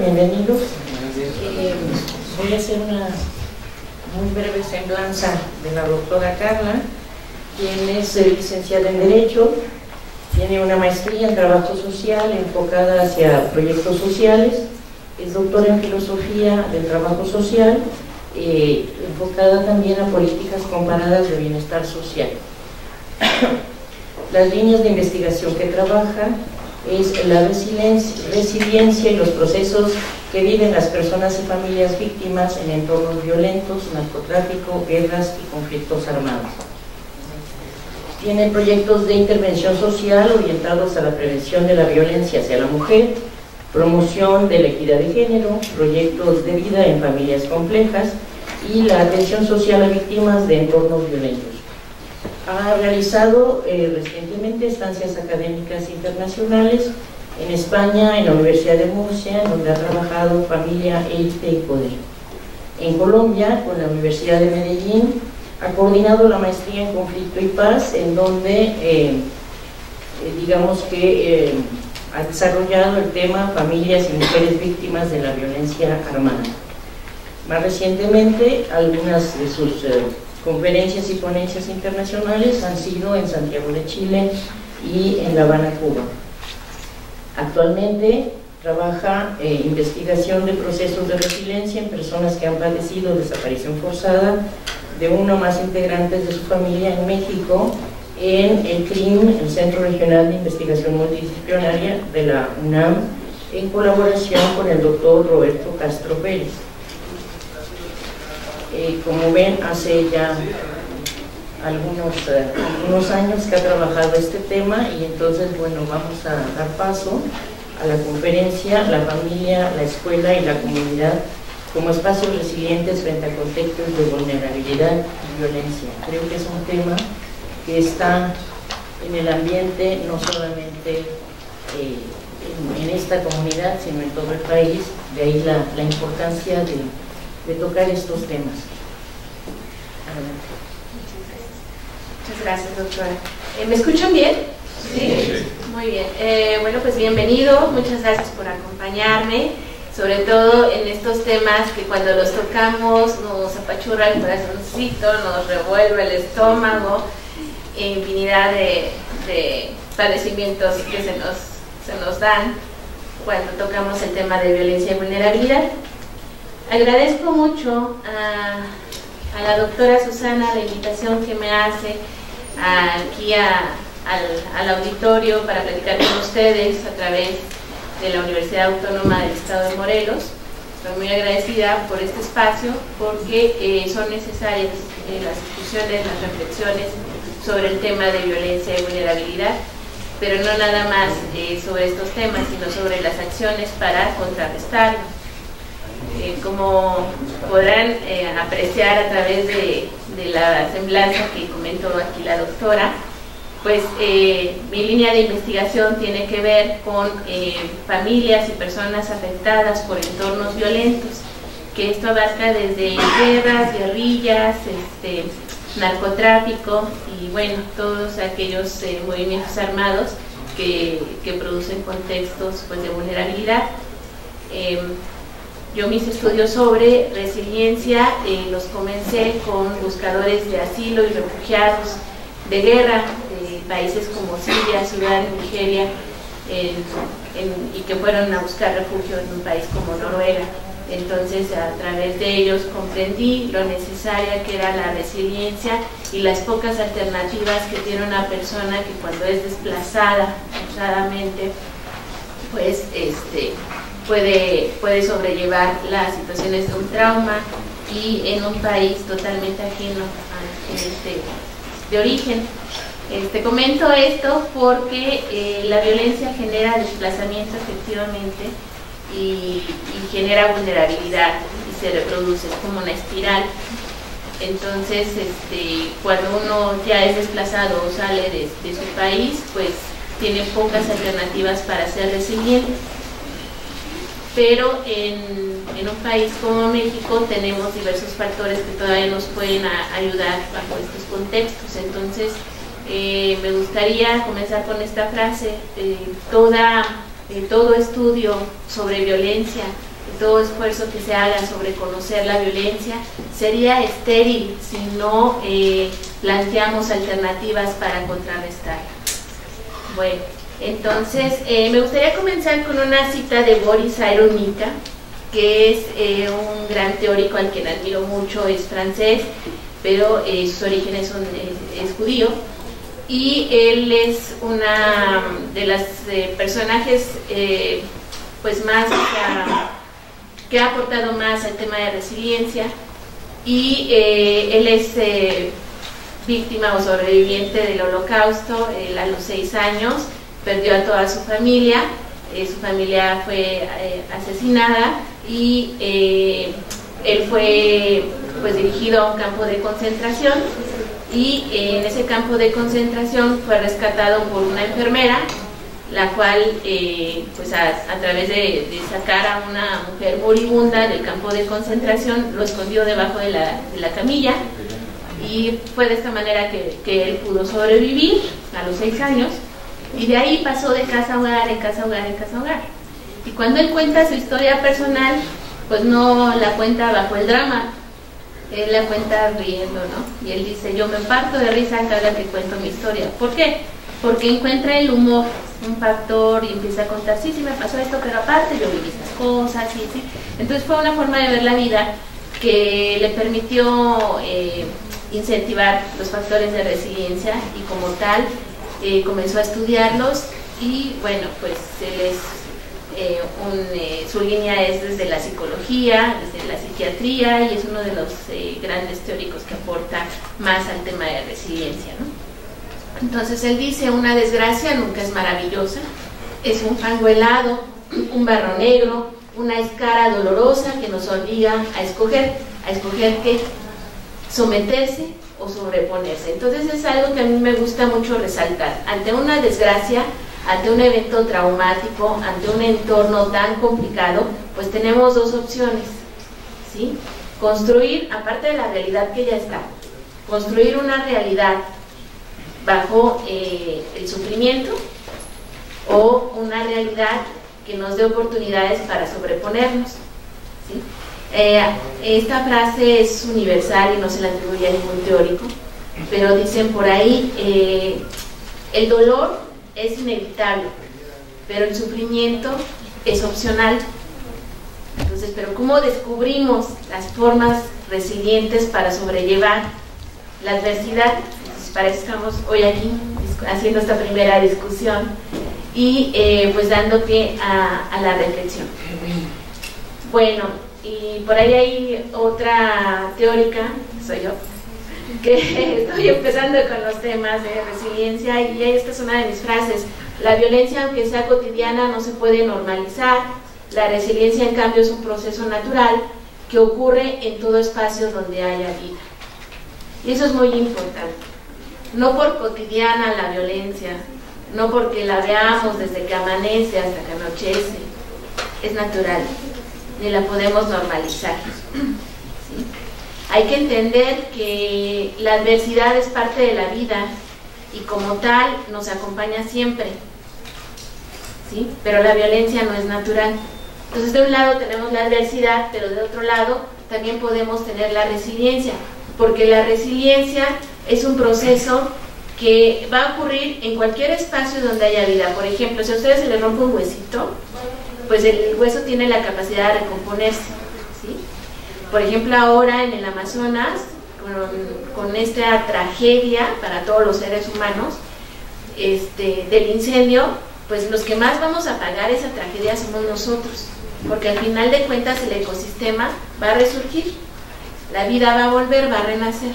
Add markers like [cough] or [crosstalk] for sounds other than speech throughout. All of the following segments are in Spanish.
bienvenidos. Eh, voy a hacer una muy breve semblanza de la doctora Carla, quien es eh, licenciada en Derecho, tiene una maestría en Trabajo Social enfocada hacia proyectos sociales, es doctora en Filosofía del Trabajo Social, eh, enfocada también a políticas comparadas de bienestar social. [coughs] Las líneas de investigación que trabaja es la resiliencia, y los procesos que viven las personas y familias víctimas en entornos violentos, narcotráfico, guerras y conflictos armados. Tiene proyectos de intervención social orientados a la prevención de la violencia hacia la mujer, promoción de la equidad de género, proyectos de vida en familias complejas y la atención social a víctimas de entornos violentos. Ha realizado eh, recientemente estancias académicas internacionales en España, en la Universidad de Murcia, donde ha trabajado familia, élite y poder. En Colombia, con la Universidad de Medellín, ha coordinado la maestría en conflicto y paz, en donde, eh, eh, digamos que ha desarrollado el tema familias y mujeres víctimas de la violencia armada. Más recientemente, algunas de sus conferencias y ponencias internacionales han sido en Santiago de Chile y en La Habana, Cuba. Actualmente trabaja en investigación de procesos de resiliencia en personas que han padecido desaparición forzada de uno o más integrantes de su familia en México en el CRIM, el Centro Regional de Investigación Multidisciplinaria de la UNAM, en colaboración con el doctor Roberto Castro Pérez. Eh, como ven, hace ya algunos, eh, algunos años que ha trabajado este tema y entonces, bueno, vamos a dar paso a la conferencia La familia, la escuela y la comunidad como espacios resilientes frente a contextos de vulnerabilidad y violencia. Creo que es un tema que está en el ambiente, no solamente eh, en, esta comunidad, sino en todo el país, de ahí la importancia de de tocar estos temas. Muchas gracias, doctora. Eh, ¿Me escuchan bien? Sí. Muy bien. Eh, bueno, pues bienvenido. Muchas gracias por acompañarme. Sobre todo en estos temas que cuando los tocamos nos apachurra el corazoncito, nos revuelve el estómago, infinidad de, de padecimientos que se nos, se nos dan cuando tocamos el tema de violencia y vulnerabilidad. Agradezco mucho a, la doctora Susana la invitación que me hace aquí al, auditorio para platicar con ustedes a través de la Universidad Autónoma del Estado de Morelos. Estoy muy agradecida por este espacio porque eh, son necesarias eh, las discusiones, las reflexiones sobre el tema de violencia y vulnerabilidad, pero no nada más eh, sobre estos temas, sino sobre las acciones para contrarrestarlos eh, como podrán eh, apreciar a través de, la semblanza que comentó aquí la doctora, pues eh, mi línea de investigación tiene que ver con familias y personas afectadas por entornos violentos, que esto abarca desde guerras, guerrillas, este, narcotráfico y bueno, todos aquellos movimientos armados que, producen contextos pues, de vulnerabilidad. Yo mis estudios sobre resiliencia eh, los comencé con buscadores de asilo y refugiados de guerra de países como Siria, Sudán, Nigeria, y que fueron a buscar refugio en un país como Noruega. Entonces, a través de ellos comprendí lo necesaria que era la resiliencia y las pocas alternativas que tiene una persona que cuando es desplazada forzadamente, pues este, puede, puede sobrellevar las situaciones de un trauma y en un país totalmente ajeno a este de origen. Este, comento esto porque eh, la violencia genera desplazamiento efectivamente y, genera vulnerabilidad y se reproduce, es como una espiral. Entonces, este, cuando uno ya es desplazado o sale de, de su país, pues tiene pocas alternativas para ser resiliente pero en, un país como México tenemos diversos factores que todavía nos pueden ayudar bajo estos contextos. Entonces, eh, me gustaría comenzar con esta frase, toda, todo estudio sobre violencia todo esfuerzo que se haga sobre conocer la violencia sería estéril si no eh, planteamos alternativas para contrarrestarla. Bueno, entonces eh, me gustaría comenzar con una cita de Boris Cyrulnik, que es eh, un gran teórico al quien admiro mucho, es francés, pero sus orígenes son es judío. Y él es una de las personajes pues más que ha aportado más al tema de resiliencia. Y eh, él es eh, víctima o sobreviviente del holocausto, a los seis años perdió a toda su familia, eh, su familia fue asesinada y él fue pues dirigido a un campo de concentración y en ese campo de concentración fue rescatado por una enfermera la cual, eh, pues a, través de, sacar a una mujer moribunda del campo de concentración, lo escondió debajo de la, camilla y fue de esta manera que, él pudo sobrevivir a los seis años y de ahí pasó de casa a hogar, en casa a hogar, en casa a hogar. Y cuando él cuenta su historia personal, pues no la cuenta bajo el drama, él la cuenta riendo, ¿no? Y él dice, yo me parto de risa cada que cuento mi historia. ¿Por qué? Porque encuentra el humor un factor y empieza a contar, sí, sí me pasó esto, pero aparte yo viví estas cosas, sí, sí. Entonces fue una forma de ver la vida que le permitió eh, incentivar los factores de resiliencia y como tal eh, comenzó a estudiarlos y bueno, pues él es, eh, su línea es desde la psicología, desde la psiquiatría y es uno de los grandes teóricos que aporta más al tema de resiliencia. Entonces él dice, una desgracia nunca es maravillosa, es un fango helado, un barro negro, una escara dolorosa que nos obliga a escoger, a escoger qué, someterse o sobreponerse. Entonces es algo que a mí me gusta mucho resaltar. Ante una desgracia, ante un evento traumático, ante un entorno tan complicado, pues tenemos dos opciones. ¿sí? Construir, aparte de la realidad que ya está, construir una realidad bajo eh, el sufrimiento o una realidad que nos dé oportunidades para sobreponernos. Eh, esta frase es universal y no se la atribuye a ningún teórico, pero dicen por ahí, eh, el dolor es inevitable, pero el sufrimiento es opcional. Entonces, pero ¿cómo descubrimos las formas resilientes para sobrellevar la adversidad? para eso estamos hoy aquí haciendo esta primera discusión y eh, pues dando pie a, la reflexión. Bueno, y por ahí hay otra teórica, soy yo, que [laughs] estoy empezando con los temas de resiliencia y esta es una de mis frases. La violencia, aunque sea cotidiana, no se puede normalizar. La resiliencia, en cambio, es un proceso natural que ocurre en todo espacio donde haya vida. Y eso es muy importante no por cotidiana la violencia, no porque la veamos desde que amanece hasta que anochece, es natural, ni la podemos normalizar. [clears throat] Hay que entender que la adversidad es parte de la vida y como tal nos acompaña siempre, ¿sí? pero la violencia no es natural. Entonces de un lado tenemos la adversidad, pero de otro lado también podemos tener la resiliencia, porque la resiliencia es un proceso que va a ocurrir en cualquier espacio donde haya vida. Por ejemplo, si a ustedes se les rompe un huesito, pues el hueso tiene la capacidad de recomponerse. ¿sí? Por ejemplo, ahora en el Amazonas, con, esta tragedia para todos los seres humanos este, del incendio, pues los que más vamos a pagar esa tragedia somos nosotros, porque al final de cuentas el ecosistema va a resurgir, la vida va a volver, va a renacer.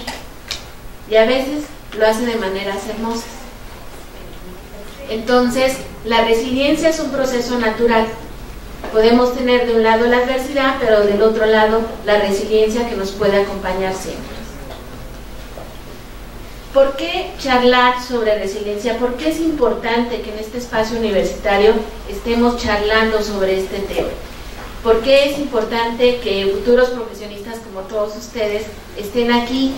Y a veces lo hace de maneras hermosas. Entonces, la resiliencia es un proceso natural. Podemos tener de un lado la adversidad, pero del otro lado la resiliencia que nos puede acompañar siempre. ¿Por qué charlar sobre resiliencia? ¿Por qué es importante que en este espacio universitario estemos charlando sobre este tema? ¿Por qué es importante que futuros profesionistas como todos ustedes estén aquí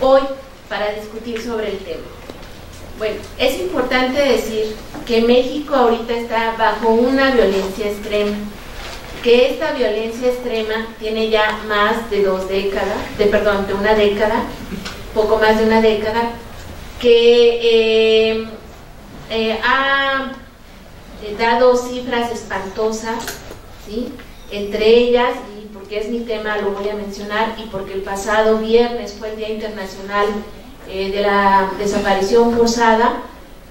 hoy para discutir sobre el tema. Bueno, es importante decir que México ahorita está bajo una violencia extrema, que esta violencia extrema tiene ya más de dos décadas, de perdón, de una década, poco más de una década, que eh, eh, ha dado cifras espantosas, ¿sí? entre ellas, y porque es mi tema lo voy a mencionar, y porque el pasado viernes fue el Día Internacional eh, de la Desaparición Forzada,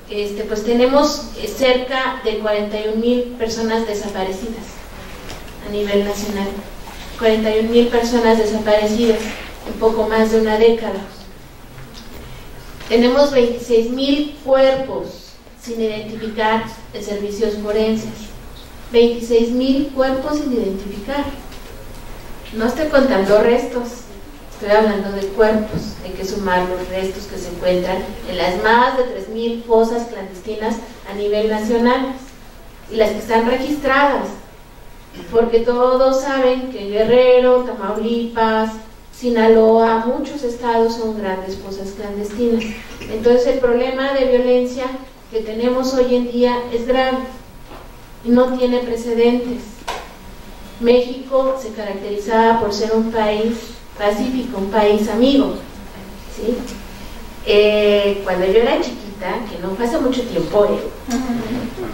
este, pues tenemos cerca de 41 mil personas desaparecidas a nivel nacional. 41 mil personas desaparecidas en poco más de una década. Tenemos 26 mil cuerpos sin identificar en servicios forenses. 26 mil cuerpos sin identificar. No estoy contando restos, estoy hablando de cuerpos. Hay que sumar los restos que se encuentran en las más de 3 mil fosas clandestinas a nivel nacional y las que están registradas porque todos saben que Guerrero, Tamaulipas, Sinaloa, muchos estados son grandes fosas clandestinas. Entonces el problema de violencia que tenemos hoy en día es grave y no tiene precedentes. México se caracterizaba por ser un país pacífico, un país amigo. ¿sí? Eh, cuando yo era chiquita, que no fue hace mucho tiempo, eh,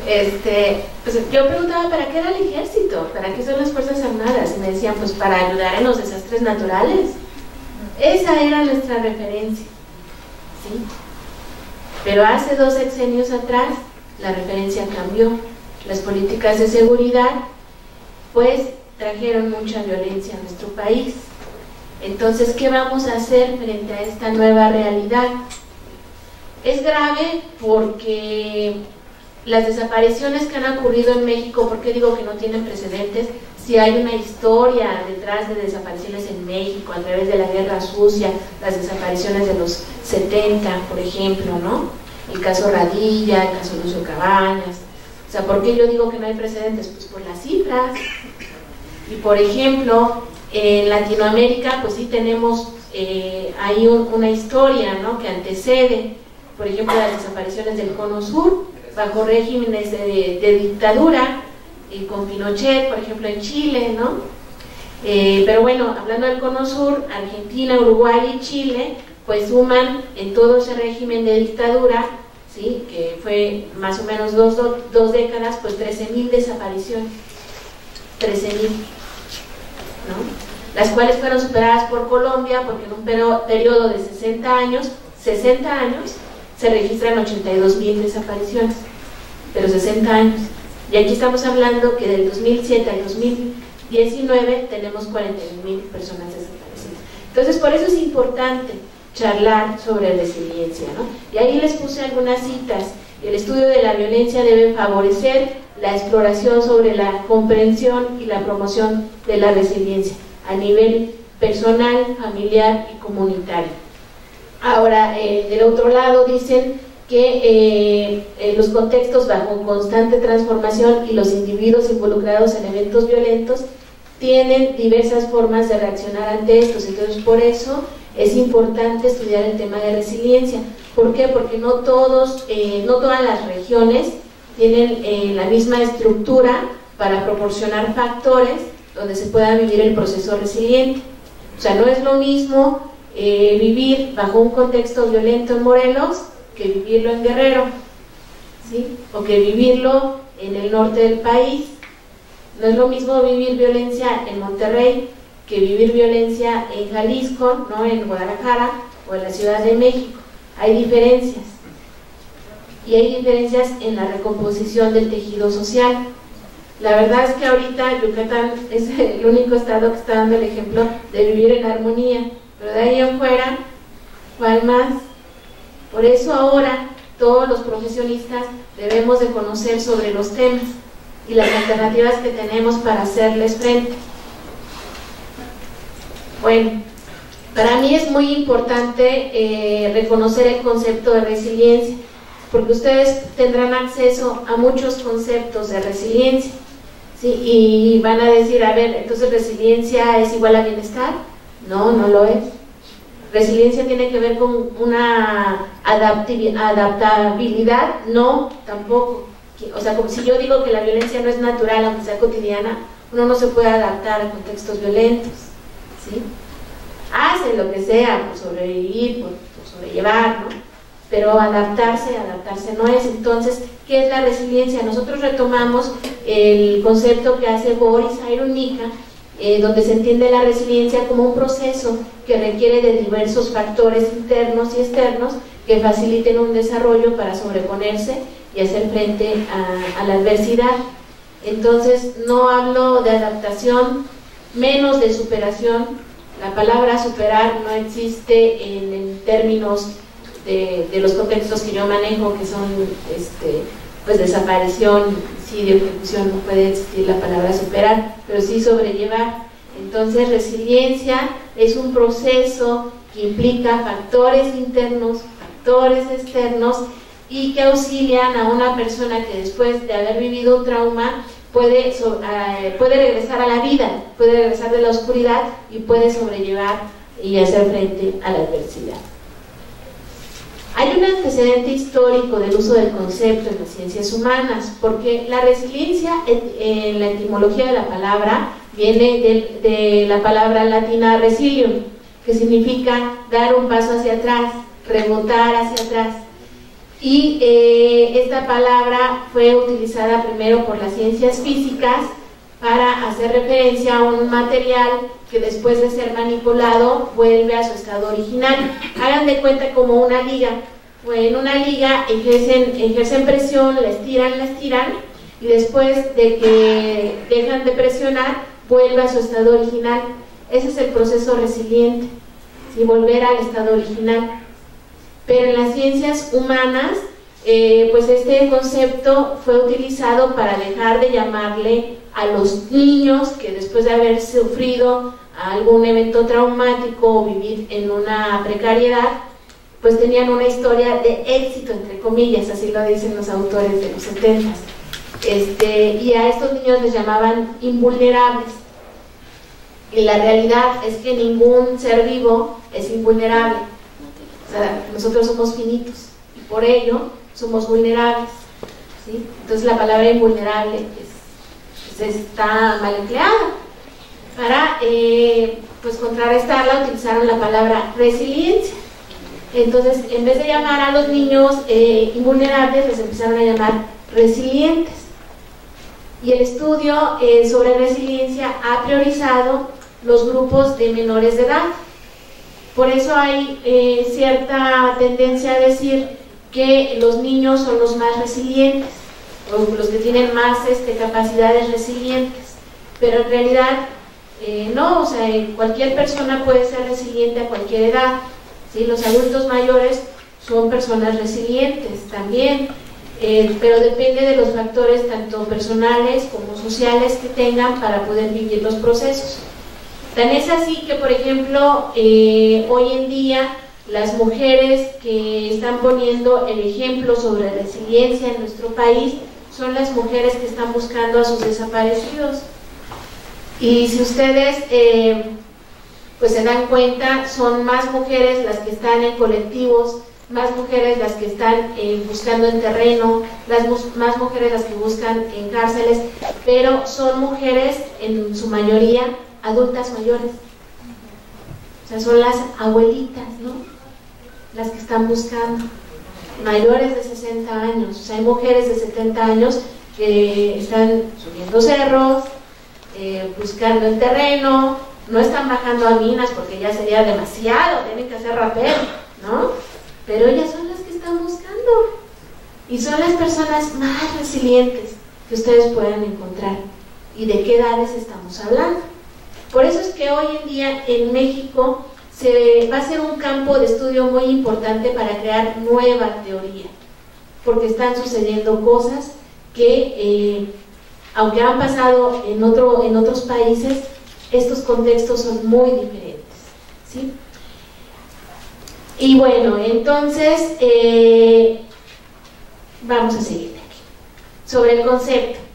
este, pues yo preguntaba para qué era el ejército, para qué son las Fuerzas Armadas, y me decían, pues para ayudar en los desastres naturales. Esa era nuestra referencia. ¿sí? Pero hace dos sexenios atrás, la referencia cambió. Las políticas de seguridad, pues, trajeron mucha violencia a nuestro país. Entonces, ¿qué vamos a hacer frente a esta nueva realidad? Es grave porque las desapariciones que han ocurrido en México, ¿por qué digo que no tienen precedentes? Si hay una historia detrás de desapariciones en México a través de la guerra sucia, las desapariciones de los 70, por ejemplo, ¿no? El caso Radilla, el caso Lucio Cabañas. O sea, ¿por qué yo digo que no hay precedentes? Pues por las cifras. Y por ejemplo, en Latinoamérica, pues sí tenemos eh, ahí una historia, ¿no? Que antecede por ejemplo, las desapariciones del Cono Sur, bajo regímenes de, dictadura, y con Pinochet, por ejemplo, en Chile, ¿no? Eh, pero bueno, hablando del Cono Sur, Argentina, Uruguay y Chile, pues suman en todo ese régimen de dictadura, ¿sí? que fue más o menos dos, dos, décadas, pues 13.000 desapariciones. 13.000, Las cuales fueron superadas por Colombia, porque en un periodo de 60 años, 60 años, se registran 82 mil desapariciones, pero 60 años. Y aquí estamos hablando que del 2007 al 2019 tenemos 41 mil personas desaparecidas. Entonces, por eso es importante charlar sobre resiliencia. ¿no? Y ahí les puse algunas citas. El estudio de la violencia debe favorecer la exploración sobre la comprensión y la promoción de la resiliencia a nivel personal, familiar y comunitario. Ahora, eh, del otro lado dicen que eh, los contextos bajo constante transformación y los individuos involucrados en eventos violentos tienen diversas formas de reaccionar ante estos. Entonces, por eso es importante estudiar el tema de resiliencia. ¿Por qué? Porque no, todos, eh, no todas las regiones tienen la misma estructura para proporcionar factores donde se pueda vivir el proceso resiliente. O sea, no es lo mismo eh, vivir bajo un contexto violento en Morelos que vivirlo en Guerrero, ¿sí? o que vivirlo en el norte del país. No es lo mismo vivir violencia en Monterrey que vivir violencia en Jalisco, ¿no? en Guadalajara o en la Ciudad de México. Hay diferencias. Y hay diferencias en la recomposición del tejido social. La verdad es que ahorita Yucatán [laughs] es el único estado que está dando el ejemplo de vivir en armonía. Pero de ahí en fuera, ¿cuál más? Por eso ahora todos los profesionistas debemos de conocer sobre los temas y las alternativas que tenemos para hacerles frente. Bueno, para mí es muy importante eh, reconocer el concepto de resiliencia, porque ustedes tendrán acceso a muchos conceptos de resiliencia, ¿sí? y van a decir, a ver, entonces resiliencia es igual a bienestar, no, no lo es. Resiliencia tiene que ver con una adaptabilidad, no, tampoco. O sea, como si yo digo que la violencia no es natural, aunque sea cotidiana, Uno no se puede adaptar a contextos violentos, ¿sí? Hace lo que sea por sobrevivir, por, sobrellevar, ¿no? Pero adaptarse, adaptarse no es. Entonces, ¿qué es la resiliencia? Nosotros retomamos el concepto que hace Boris Ironica, eh, donde se entiende la resiliencia como un proceso que requiere de diversos factores internos y externos que faciliten un desarrollo para sobreponerse y hacer frente a, la adversidad. Entonces, no hablo de adaptación, menos de superación. La palabra superar no existe en, términos de, los contextos que yo manejo, que son este, pues desaparición, sí, de ejecución, no puede existir la palabra superar, pero sí sobrellevar. Entonces, resiliencia es un proceso que implica factores internos, factores externos y que auxilian a una persona que después de haber vivido un trauma puede, eh, puede regresar a la vida, puede regresar de la oscuridad y puede sobrellevar y hacer frente a la adversidad. Hay un antecedente histórico del uso del concepto en las ciencias humanas, porque la resiliencia en, la etimología de la palabra viene de, de la palabra latina resilium, que significa dar un paso hacia atrás, rebotar hacia atrás. Y eh, esta palabra fue utilizada primero por las ciencias físicas para hacer referencia a un material que después de ser manipulado vuelve a su estado original. Hagan de cuenta como una liga. en una liga ejercen, ejercen presión, la estiran, la estiran y después de que dejan de presionar vuelve a su estado original. Ese es el proceso resiliente, y volver al estado original. Pero en las ciencias humanas, eh, pues este concepto fue utilizado para dejar de llamarle a los niños que después de haber sufrido algún evento traumático o vivir en una precariedad, pues tenían una historia de éxito, entre comillas, así lo dicen los autores de los 70. Este, y a estos niños les llamaban invulnerables. Y la realidad es que ningún ser vivo es invulnerable nosotros somos finitos y por ello somos vulnerables. Entonces la palabra invulnerable pues, está mal empleada. Para eh, pues contrarrestarla utilizaron la palabra resiliencia. Entonces, en vez de llamar a los niños eh, invulnerables, les empezaron a llamar resilientes. Y el estudio eh, sobre resiliencia ha priorizado los grupos de menores de edad. Por eso hay eh, cierta tendencia a decir que los niños son los más resilientes, o los que tienen más este, capacidades resilientes, pero en realidad eh, no, o sea, cualquier persona puede ser resiliente a cualquier edad. ¿sí? Los adultos mayores son personas resilientes también, eh, pero depende de los factores tanto personales como sociales que tengan para poder vivir los procesos. Tan es así que, por ejemplo, eh, hoy en día las mujeres que están poniendo el ejemplo sobre resiliencia en nuestro país son las mujeres que están buscando a sus desaparecidos. Y si ustedes eh, pues se dan cuenta, son más mujeres las que están en colectivos, más mujeres las que están eh, buscando en terreno, más mujeres las que buscan en cárceles, pero son mujeres en su mayoría adultas mayores. O sea, son las abuelitas, ¿no? Las que están buscando. Mayores de 60 años. O sea, hay mujeres de 70 años que están subiendo cerros, eh, buscando el terreno, no están bajando a minas porque ya sería demasiado, tienen que hacer rapel, ¿no? Pero ellas son las que están buscando. Y son las personas más resilientes que ustedes puedan encontrar. ¿Y de qué edades estamos hablando? Por eso es que hoy en día en México se va a ser un campo de estudio muy importante para crear nueva teoría, porque están sucediendo cosas que, eh, aunque han pasado en, otro, en otros países, estos contextos son muy diferentes. ¿sí? Y bueno, entonces eh, vamos a seguir aquí. Sobre el concepto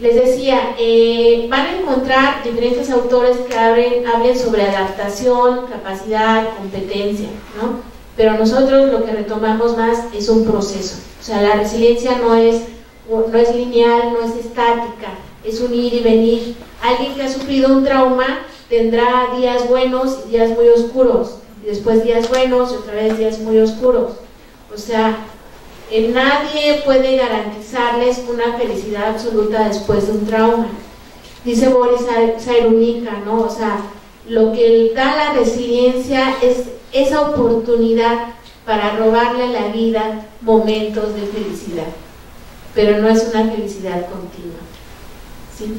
les decía, eh, van a encontrar diferentes autores que hablen, hablen sobre adaptación, capacidad, competencia, ¿no? Pero nosotros lo que retomamos más es un proceso. O sea, la resiliencia no es, no es lineal, no es estática, es un ir y venir. Alguien que ha sufrido un trauma tendrá días buenos y días muy oscuros, y después días buenos y otra vez días muy oscuros. O sea, eh, nadie puede garantizarles una felicidad absoluta después de un trauma. Dice Boris Sairunica, ¿no? O sea, lo que da la resiliencia es esa oportunidad para robarle a la vida momentos de felicidad, pero no es una felicidad continua. ¿sí?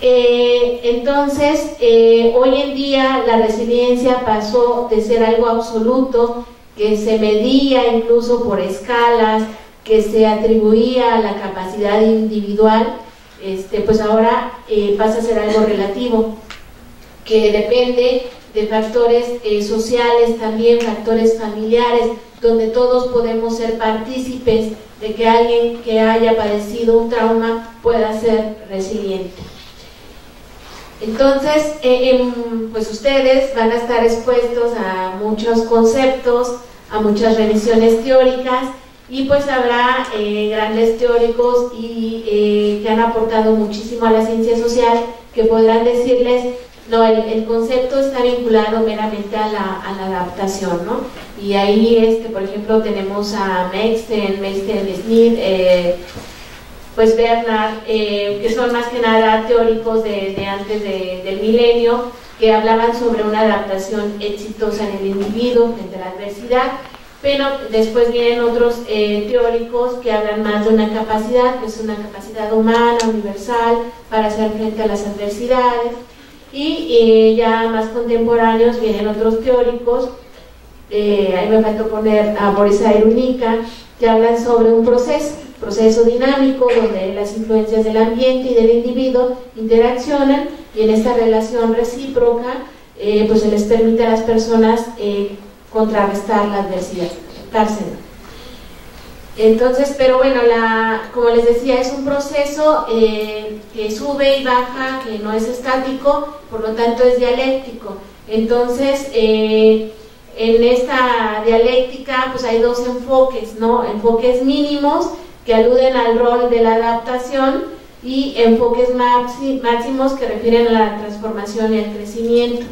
Eh, entonces, eh, hoy en día la resiliencia pasó de ser algo absoluto, que se medía incluso por escalas, que se atribuía a la capacidad individual, este, pues ahora eh, pasa a ser algo relativo, que depende de factores sociales, también factores familiares, donde todos podemos ser partícipes de que alguien que haya padecido un trauma pueda ser resiliente. Entonces, eh, em, pues ustedes van a estar expuestos a muchos conceptos, a muchas revisiones teóricas y pues habrá eh, grandes teóricos y eh, que han aportado muchísimo a la ciencia social que podrán decirles, no, el, concepto está vinculado meramente a la, adaptación, ¿no? Y ahí, este, por ejemplo, tenemos a Meixten, Meixten Smith, pues Bernard, eh, que son más que nada teóricos de, antes del milenio, que hablaban sobre una adaptación exitosa en el individuo frente a la adversidad, pero después vienen otros eh, teóricos que hablan más de una capacidad, que es una capacidad humana, universal, para hacer frente a las adversidades, y eh, ya más contemporáneos vienen otros teóricos, ahí me faltó poner a Boris Irunica, que hablan sobre un proceso, proceso dinámico donde las influencias del ambiente y del individuo interaccionan y en esta relación recíproca eh, pues se les permite a las personas eh, contrarrestar la adversidad, Entonces, pero bueno, la, como les decía, es un proceso eh, que sube y baja, que no es estático, por lo tanto es dialéctico. Entonces, en esta dialéctica pues hay dos enfoques, ¿no? Enfoques mínimos que aluden al rol de la adaptación y enfoques máximos que refieren a la transformación y al crecimiento.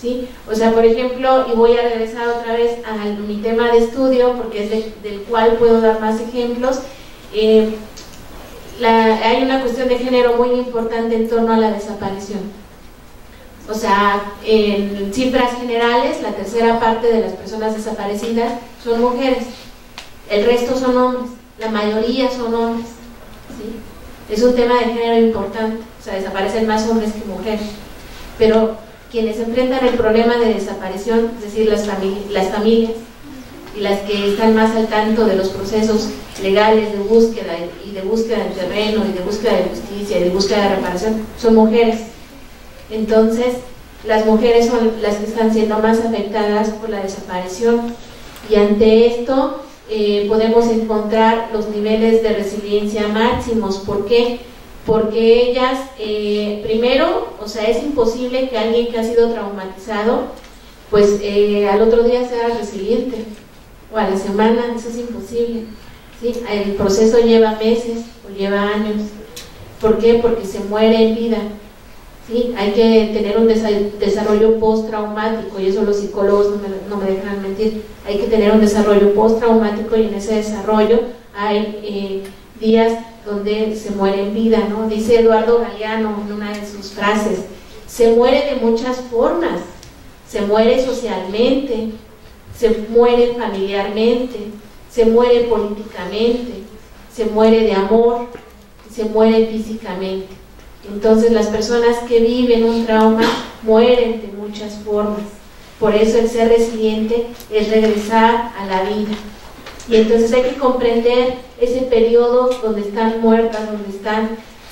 ¿sí? O sea, por ejemplo, y voy a regresar otra vez a mi tema de estudio, porque es del cual puedo dar más ejemplos, eh, hay una cuestión de género muy importante en torno a la desaparición. O sea, en cifras generales, la tercera parte de las personas desaparecidas son mujeres, el resto son hombres la mayoría son hombres. ¿sí? Es un tema de género importante, o sea, desaparecen más hombres que mujeres. Pero quienes enfrentan el problema de desaparición, es decir, las, familias y las que están más al tanto de los procesos legales de búsqueda y de búsqueda del terreno y de búsqueda de justicia y de búsqueda de reparación, son mujeres. Entonces, las mujeres son las que están siendo más afectadas por la desaparición y ante esto eh, podemos encontrar los niveles de resiliencia máximos. ¿Por qué? Porque ellas, eh, primero, o sea, es imposible que alguien que ha sido traumatizado, pues eh, al otro día sea resiliente, o a la semana, eso es imposible. ¿sí? El proceso lleva meses o lleva años. ¿Por qué? Porque se muere en vida. ¿Sí? Hay que tener un desarrollo postraumático y eso los psicólogos no me, dejan mentir. Hay que tener un desarrollo postraumático y en ese desarrollo hay eh, días donde se muere en vida, ¿no? Dice Eduardo Galeano en una de sus frases, se muere de muchas formas, se muere socialmente, se muere familiarmente, se muere políticamente, se muere de amor, se muere físicamente. Entonces las personas que viven un trauma mueren de muchas formas. Por eso el ser resiliente es regresar a la vida. Y entonces hay que comprender ese periodo donde están muertas, donde están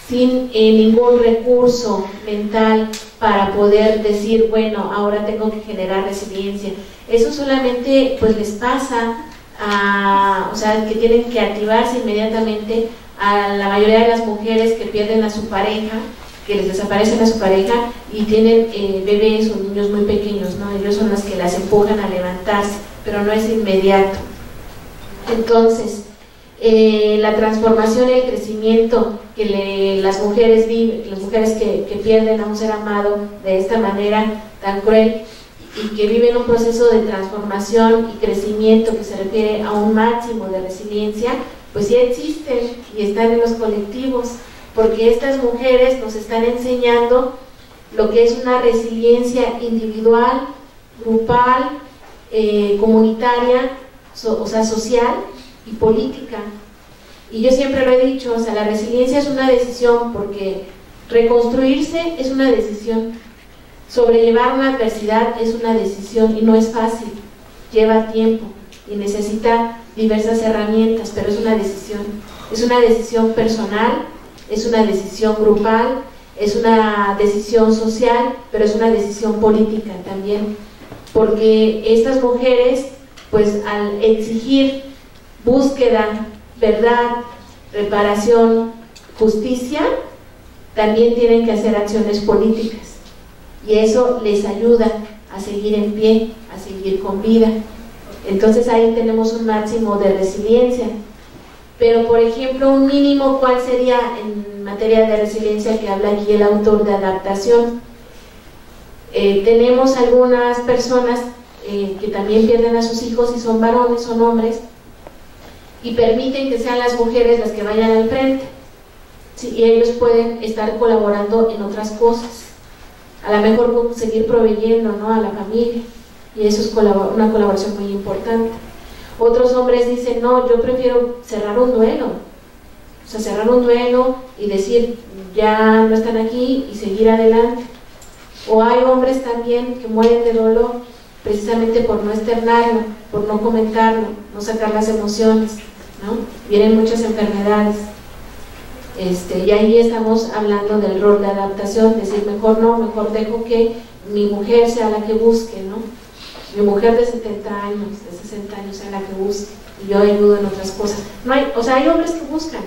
sin eh, ningún recurso mental para poder decir, bueno, ahora tengo que generar resiliencia. Eso solamente pues les pasa a, o sea, que tienen que activarse inmediatamente a la mayoría de las mujeres que pierden a su pareja, que les desaparecen a su pareja y tienen eh, bebés o niños muy pequeños, ¿no? Ellos son las que las empujan a levantarse, pero no es inmediato. Entonces, eh, la transformación y el crecimiento que las mujeres viven, las mujeres que pierden a un ser amado de esta manera tan cruel y que viven un proceso de transformación y crecimiento que se refiere a un máximo de resiliencia, pues sí existen y están en los colectivos, porque estas mujeres nos están enseñando lo que es una resiliencia individual, grupal, eh, comunitaria, o sea, social y política. Y yo siempre lo he dicho, o sea, la resiliencia es una decisión porque reconstruirse es una decisión, sobrellevar una adversidad es una decisión y no es fácil, lleva tiempo y necesita diversas herramientas, pero es una decisión. Es una decisión personal, es una decisión grupal, es una decisión social, pero es una decisión política también, porque estas mujeres, pues al exigir búsqueda, verdad, reparación, justicia, también tienen que hacer acciones políticas y eso les ayuda a seguir en pie, a seguir con vida. Entonces ahí tenemos un máximo de resiliencia. Pero, por ejemplo, un mínimo, ¿cuál sería en materia de resiliencia que habla aquí el autor de adaptación? Eh, tenemos algunas personas eh, que también pierden a sus hijos y son varones, son hombres, y permiten que sean las mujeres las que vayan al frente. y ellos pueden estar colaborando en otras cosas. A lo mejor seguir proveyendo ¿no? a la familia y eso es una colaboración muy importante. Otros hombres dicen, no, yo prefiero cerrar un duelo, o sea, cerrar un duelo y decir, ya no están aquí y seguir adelante. O hay hombres también que mueren de dolor precisamente por no externarlo, por no comentarlo, no sacar las emociones, ¿no? Vienen muchas enfermedades. Este, y ahí estamos hablando del rol de adaptación, decir, mejor no, mejor dejo que mi mujer sea la que busque, ¿no? Mi mujer de 70 años, de 60 años es la que busca y yo ayudo en otras cosas. No hay, o sea, hay hombres que buscan,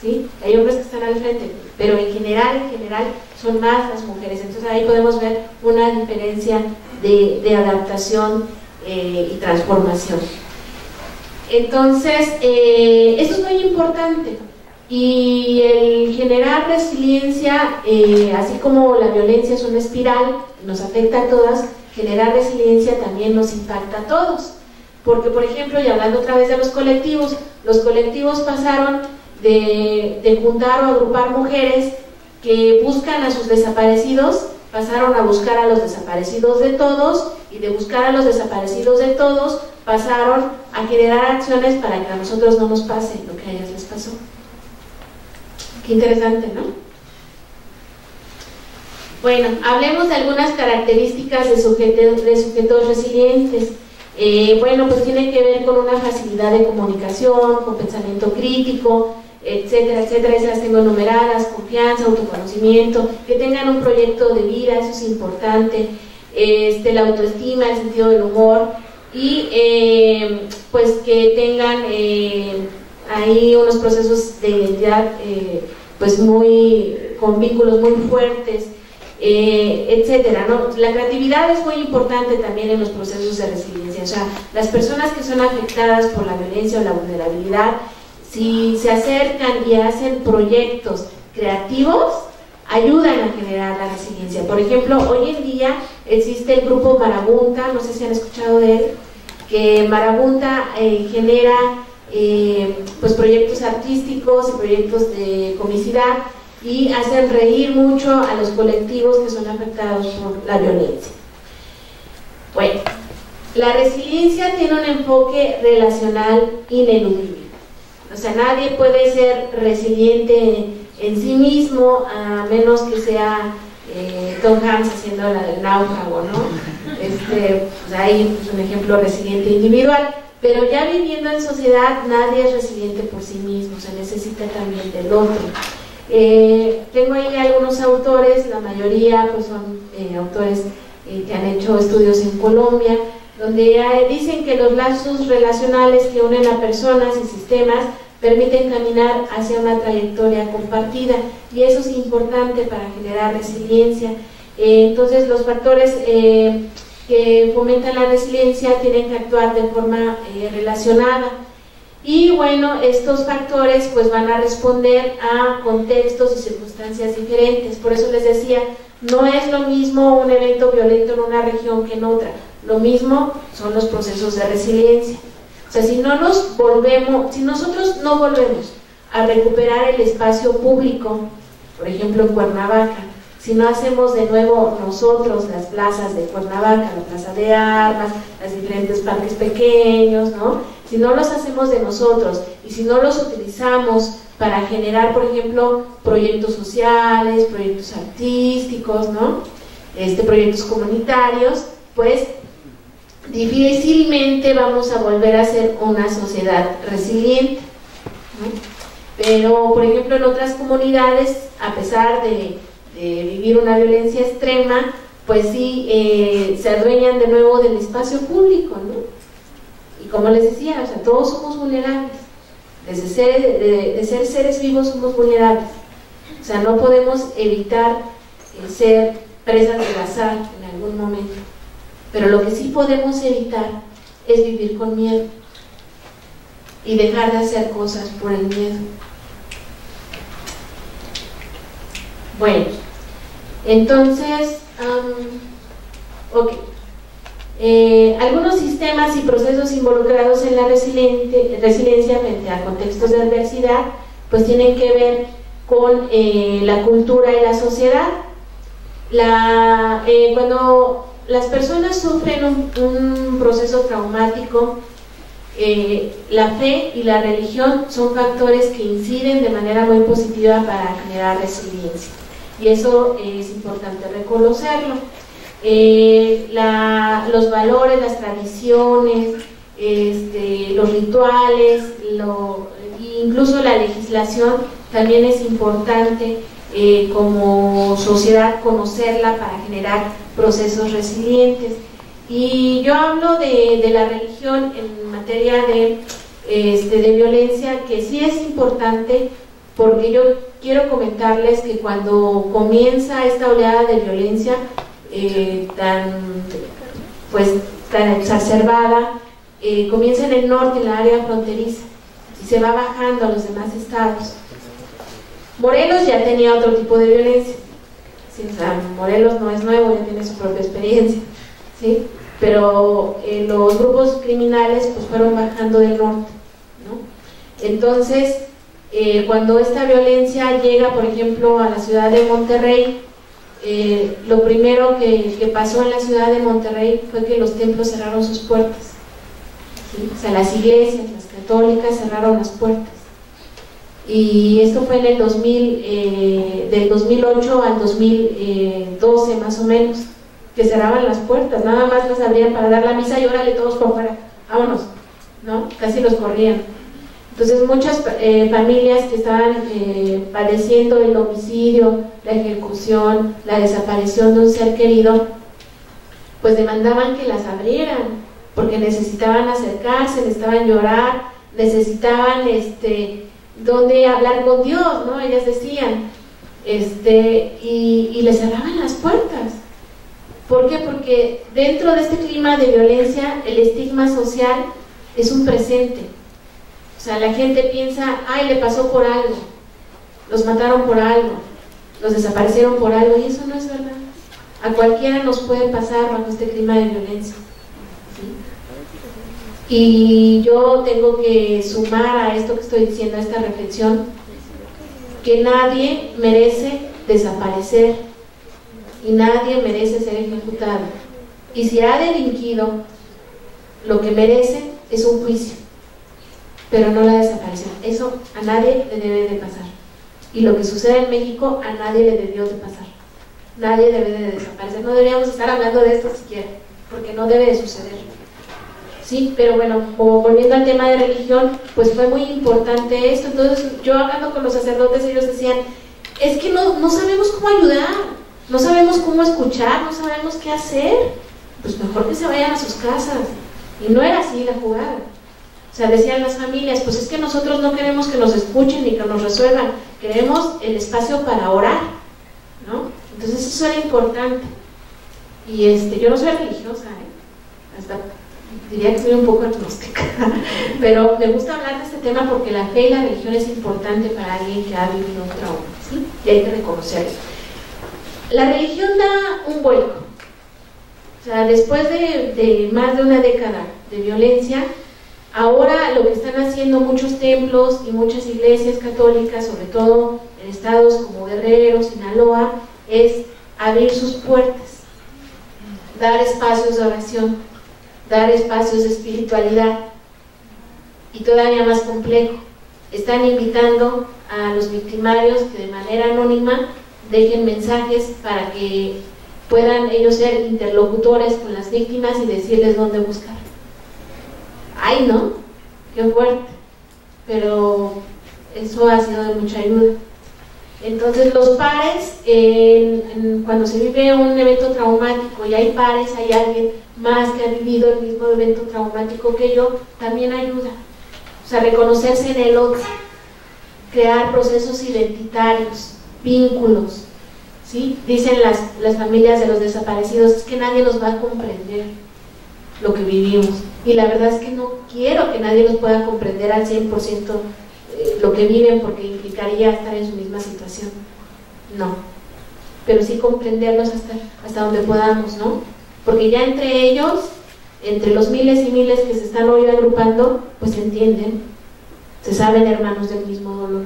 ¿sí? Hay hombres que están al frente, pero en general, en general, son más las mujeres. Entonces ahí podemos ver una diferencia de, adaptación eh, y transformación. Entonces, eh, eso es muy importante. Y el generar resiliencia, eh, así como la violencia es una espiral, nos afecta a todas, generar resiliencia también nos impacta a todos. Porque, por ejemplo, y hablando otra vez de los colectivos, los colectivos pasaron de, juntar o agrupar mujeres que buscan a sus desaparecidos, pasaron a buscar a los desaparecidos de todos y de buscar a los desaparecidos de todos pasaron a generar acciones para que a nosotros no nos pase lo que a ellas les pasó. Qué interesante, ¿no? Bueno, hablemos de algunas características de sujetos, resilientes. Eh, bueno, pues tiene que ver con una facilidad de comunicación, con pensamiento crítico, etcétera, etcétera, esas tengo enumeradas, confianza, autoconocimiento, que tengan un proyecto de vida, eso es importante, este, la autoestima, el sentido del humor y eh, pues que tengan eh, ahí unos procesos de identidad pues muy, con vínculos muy fuertes, eh, etcétera. ¿no? La creatividad es muy importante también en los procesos de resiliencia. O sea, las personas que son afectadas por la violencia o la vulnerabilidad, si se acercan y hacen proyectos creativos, ayudan a generar la resiliencia. Por ejemplo, hoy en día existe el grupo Marabunta, no sé si han escuchado de él, que Marabunta eh, genera eh, pues proyectos artísticos y proyectos de comicidad y hacen reír mucho a los colectivos que son afectados por la violencia. Bueno, la resiliencia tiene un enfoque relacional ineludible. O sea, nadie puede ser resiliente en sí mismo a menos que sea eh, Tom Hanks haciendo la del náufrago, ¿no? Este, pues ahí es un ejemplo resiliente individual. Pero ya viviendo en sociedad, nadie es resiliente por sí mismo, se necesita también del otro. Eh, tengo ahí algunos autores, la mayoría pues son eh, autores eh, que han hecho estudios en Colombia, donde dicen que los lazos relacionales que unen a personas y sistemas permiten caminar hacia una trayectoria compartida y eso es importante para generar resiliencia. entonces los factores que fomentan la resiliencia tienen que actuar de forma relacionada Y bueno, estos factores pues van a responder a contextos y circunstancias diferentes. Por eso les decía, no es lo mismo un evento violento en una región que en otra. Lo mismo son los procesos de resiliencia. O sea, si no nos volvemos, si nosotros no volvemos a recuperar el espacio público, por ejemplo en Cuernavaca, si no hacemos de nuevo nosotros las plazas de Cuernavaca, la plaza de armas, los diferentes parques pequeños, ¿no? si no los hacemos de nosotros y si no los utilizamos para generar, por ejemplo, proyectos sociales, proyectos artísticos, ¿no? Este, proyectos comunitarios, pues difícilmente vamos a volver a ser una sociedad resiliente. Pero, por ejemplo, en otras comunidades, a pesar de, vivir una violencia extrema, pues sí eh, se adueñan de nuevo del espacio público, ¿no? Y como les decía, o sea, todos somos vulnerables. Desde ser, de, ser seres vivos somos vulnerables. O sea, no podemos evitar eh, ser presas del azar en algún momento. Pero lo que sí podemos evitar es vivir con miedo y dejar de hacer cosas por el miedo. Bueno, entonces, ok. Eh, algunos sistemas y procesos involucrados en la resiliencia frente a contextos de adversidad, pues tienen que ver con eh, la cultura y la sociedad. Eh, cuando las personas sufren un, proceso traumático, la fe y la religión son factores que inciden de manera muy positiva para generar resiliencia. Y eso es importante reconocerlo. Eh, los valores, las tradiciones, este, los rituales, incluso la legislación también es importante eh, como sociedad conocerla para generar procesos resilientes. Y yo hablo de, la religión en materia de, este, de violencia, que sí es importante porque yo quiero comentarles que cuando comienza esta oleada de violencia, eh, tan, pues, tan exacerbada, eh, comienza en el norte, en la área fronteriza, y se va bajando a los demás estados. Morelos ya tenía otro tipo de violencia. Morelos no es nuevo, ya tiene su propia experiencia. ¿sí? Pero eh, los grupos criminales pues, fueron bajando del norte. Entonces, cuando esta violencia llega, por ejemplo, a la ciudad de Monterrey, eh, lo primero que, pasó en la ciudad de Monterrey fue que los templos cerraron sus puertas. O sea, las iglesias, las católicas cerraron las puertas. Y esto fue en el 2000, eh, del 2008 al 2012 más o menos, que cerraban las puertas, nada más las abrían para dar la misa y órale todos por fuera, vámonos, ¿no? Casi los corrían. Entonces muchas eh, familias que estaban eh, padeciendo el homicidio, la ejecución, la desaparición de un ser querido, pues demandaban que las abrieran, porque necesitaban acercarse, necesitaban llorar, necesitaban este, donde hablar con Dios, ¿no? Ellas decían, este, y, y les cerraban las puertas. ¿Por qué? Porque dentro de este clima de violencia, el estigma social es un presente sea, la gente piensa, ay, le pasó por algo, los mataron por algo, los desaparecieron por algo, y eso no es verdad. A cualquiera nos puede pasar bajo este clima de violencia. Y yo tengo que sumar a esto que estoy diciendo, a esta reflexión, que nadie merece desaparecer y nadie merece ser ejecutado. Y si ha delinquido, lo que merece es un juicio pero no la desaparición. Eso a nadie le debe de pasar. Y lo que sucede en México a nadie le debió de pasar. Nadie debe de desaparecer. No deberíamos estar hablando de esto siquiera, porque no debe de suceder. Sí, pero bueno, como volviendo al tema de religión, pues fue muy importante esto. Entonces yo hablando con los sacerdotes, ellos decían, es que no, no sabemos cómo ayudar, no sabemos cómo escuchar, no sabemos qué hacer. Pues mejor que se vayan a sus casas. Y no era así la jugada. O sea, decían las familias, pues es que nosotros no queremos que nos escuchen ni que nos resuelvan, queremos el espacio para orar, ¿no? Entonces eso era importante. Y este, yo no soy religiosa, ¿eh? Hasta diría que soy un poco agnóstica, [laughs] pero me gusta hablar de este tema porque la fe y la religión es importante para alguien que ha vivido un trauma, ¿sí? Y hay que reconocerlo. La religión da un vuelco. O sea, después de, de más de una década de violencia, ahora lo que están haciendo muchos templos y muchas iglesias católicas, sobre todo en estados como Guerrero, Sinaloa, es abrir sus puertas, dar espacios de oración, dar espacios de espiritualidad y todavía más complejo. Están invitando a los victimarios que de manera anónima dejen mensajes para que puedan ellos ser interlocutores con las víctimas y decirles dónde buscar. Ay, ¿no? Qué fuerte. Pero eso ha sido de mucha ayuda. Entonces los pares, cuando se vive un evento traumático y hay pares, hay alguien más que ha vivido el mismo evento traumático que yo, también ayuda. O sea, reconocerse en el otro, crear procesos identitarios, vínculos. ¿sí? Dicen las, las familias de los desaparecidos, es que nadie nos va a comprender lo que vivimos. Y la verdad es que no quiero que nadie nos pueda comprender al 100% eh, lo que viven porque implicaría estar en su misma situación. No. Pero sí comprenderlos hasta, hasta donde podamos, ¿no? Porque ya entre ellos, entre los miles y miles que se están hoy agrupando, pues se entienden, se saben hermanos del mismo dolor.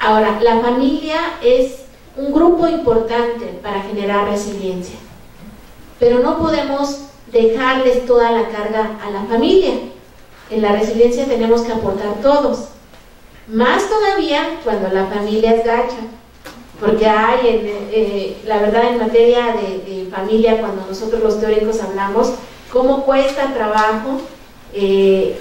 Ahora, la familia es un grupo importante para generar resiliencia, pero no podemos dejarles toda la carga a la familia. En la resiliencia tenemos que aportar todos. Más todavía cuando la familia es gacha, porque hay, eh, la verdad, en materia de, familia, cuando nosotros los teóricos hablamos, cómo cuesta trabajo eh,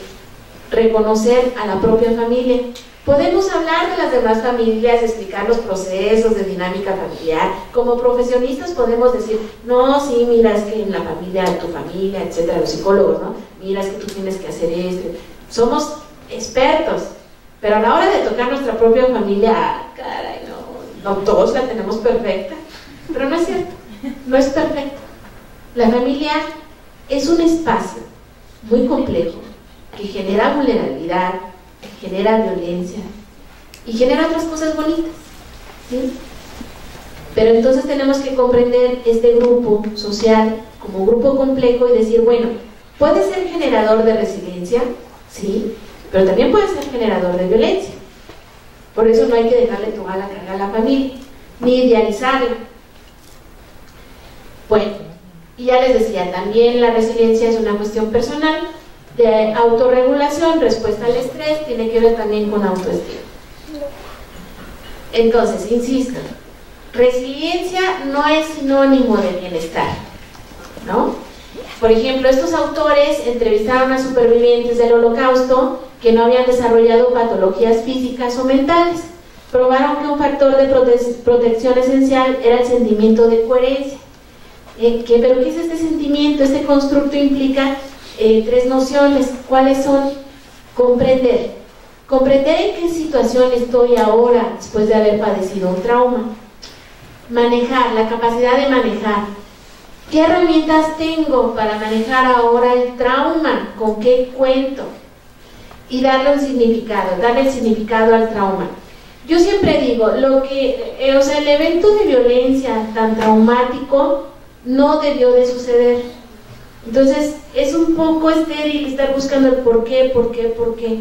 reconocer a la propia familia. Podemos hablar de las demás familias, explicar los procesos de dinámica familiar. Como profesionistas podemos decir, no, sí, mira, es que en la familia, tu familia, etcétera, los psicólogos, ¿no? Mira, es que tú tienes que hacer esto. Somos expertos, pero a la hora de tocar nuestra propia familia, caray, no, no todos la tenemos perfecta. Pero no es cierto, no es perfecta. La familia es un espacio muy complejo que genera vulnerabilidad, que genera violencia y genera otras cosas bonitas. ¿sí? Pero entonces tenemos que comprender este grupo social como grupo complejo y decir, bueno, puede ser generador de resiliencia, sí, pero también puede ser generador de violencia. Por eso no hay que dejarle toda la carga a la familia, ni idealizarla. Bueno, y ya les decía, también la resiliencia es una cuestión personal de autorregulación, respuesta al estrés, tiene que ver también con autoestima. Entonces, insisto, resiliencia no es sinónimo de bienestar, ¿no? Por ejemplo, estos autores entrevistaron a supervivientes del holocausto que no habían desarrollado patologías físicas o mentales. Probaron que un factor de protección esencial era el sentimiento de coherencia. Eh, ¿Pero qué es este sentimiento? Este constructo implica eh, tres nociones. ¿Cuáles son? Comprender. Comprender en qué situación estoy ahora después de haber padecido un trauma. Manejar, la capacidad de manejar. ¿Qué herramientas tengo para manejar ahora el trauma? ¿Con qué cuento? Y darle un significado, darle el significado al trauma. Yo siempre digo, lo que, eh, o sea, el evento de violencia tan traumático no debió de suceder. Entonces, es un poco estéril estar buscando el por qué, por qué, por qué.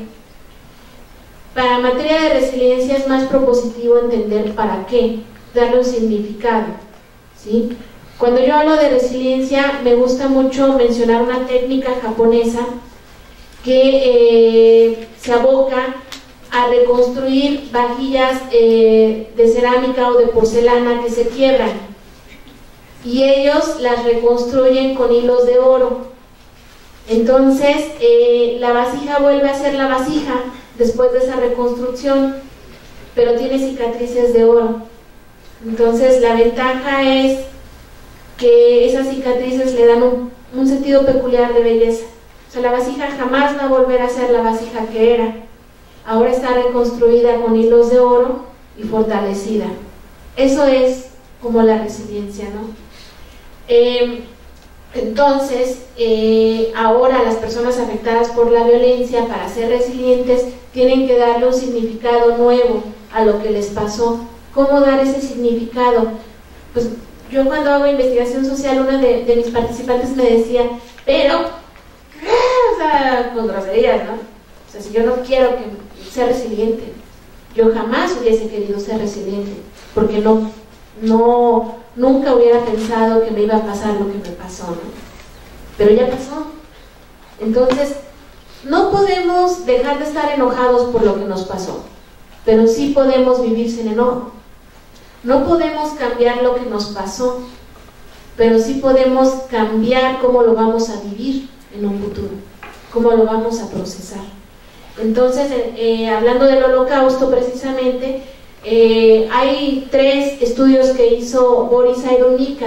Para materia de resiliencia es más propositivo entender para qué, darle un significado. ¿sí? Cuando yo hablo de resiliencia, me gusta mucho mencionar una técnica japonesa que eh, se aboca a reconstruir vajillas eh, de cerámica o de porcelana que se quiebran y ellos las reconstruyen con hilos de oro. Entonces eh, la vasija vuelve a ser la vasija después de esa reconstrucción, pero tiene cicatrices de oro. Entonces la ventaja es que esas cicatrices le dan un, sentido peculiar de belleza. O sea, la vasija jamás va a volver a ser la vasija que era. Ahora está reconstruida con hilos de oro y fortalecida. Eso es como la resiliencia, ¿no? Eh, Entonces, eh, ahora las personas afectadas por la violencia, para ser resilientes, tienen que darle un significado nuevo a lo que les pasó. ¿Cómo dar ese significado? Pues yo cuando hago investigación social, una de, mis participantes me decía, pero, o sea, con groserías, ¿no? O sea, si yo no quiero que sea resiliente, yo jamás hubiese querido ser resiliente, porque no, no, nunca hubiera pensado que me iba a pasar lo que me pasó, ¿no? Pero ya pasó. Entonces, no podemos dejar de estar enojados por lo que nos pasó, pero sí podemos vivir sin enojo. No podemos cambiar lo que nos pasó, pero sí podemos cambiar cómo lo vamos a vivir en un futuro, cómo lo vamos a procesar. Entonces, eh, eh, hablando del holocausto precisamente, eh, hay tres estudios que hizo Boris Aironica.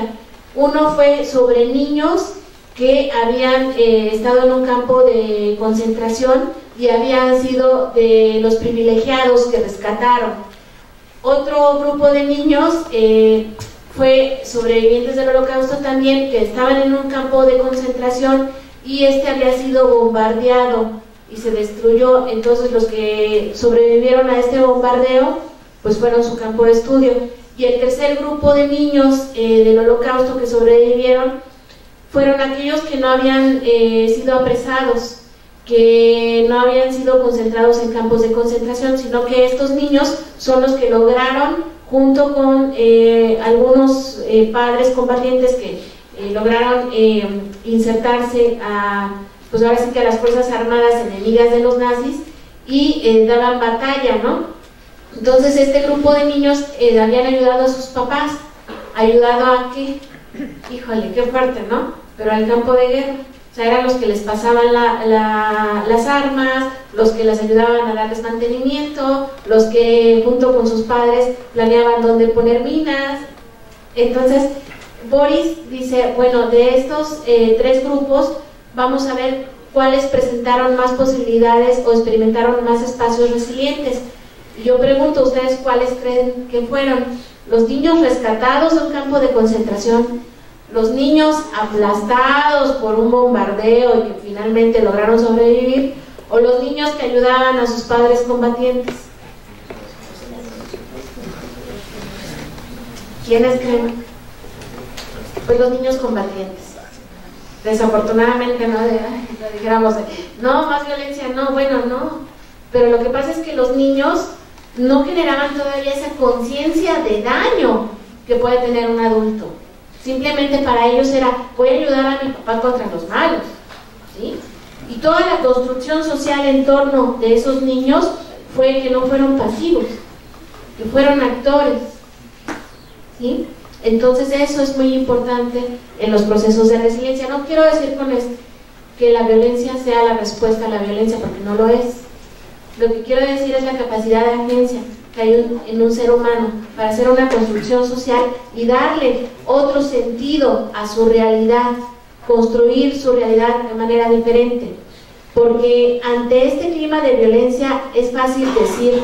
Uno fue sobre niños que habían eh, estado en un campo de concentración y habían sido de los privilegiados que rescataron. Otro grupo de niños eh, fue sobrevivientes del holocausto también que estaban en un campo de concentración y este había sido bombardeado y se destruyó. Entonces los que sobrevivieron a este bombardeo pues fueron su campo de estudio. Y el tercer grupo de niños eh, del holocausto que sobrevivieron fueron aquellos que no habían eh, sido apresados, que no habían sido concentrados en campos de concentración, sino que estos niños son los que lograron, junto con eh, algunos padres combatientes que lograron insertarse a, pues ahora a las Fuerzas Armadas enemigas de los nazis y daban batalla, ¿no? Entonces este grupo de niños eh, habían ayudado a sus papás, ayudado a qué, híjole, qué fuerte, ¿no? Pero al campo de guerra. O sea, eran los que les pasaban las armas, los que les ayudaban a darles mantenimiento, los que junto con sus padres planeaban dónde poner minas. Entonces, Boris dice, bueno, de estos eh, tres grupos vamos a ver cuáles presentaron más posibilidades o experimentaron más espacios resilientes yo pregunto a ustedes cuáles creen que fueron los niños rescatados de un campo de concentración, los niños aplastados por un bombardeo y que finalmente lograron sobrevivir, o los niños que ayudaban a sus padres combatientes. ¿Quiénes creen? Pues los niños combatientes. Desafortunadamente, no, dijéramos, no, más violencia, no, bueno, no. Pero lo que pasa es que los niños no generaban todavía esa conciencia de daño que puede tener un adulto. Simplemente para ellos era, voy a ayudar a mi papá contra los malos. ¿sí? Y toda la construcción social en torno de esos niños fue que no fueron pasivos, que fueron actores. ¿sí? Entonces eso es muy importante en los procesos de resiliencia. No quiero decir con esto que la violencia sea la respuesta a la violencia, porque no lo es. Lo que quiero decir es la capacidad de agencia que hay en un ser humano para hacer una construcción social y darle otro sentido a su realidad, construir su realidad de manera diferente. Porque ante este clima de violencia es fácil decir,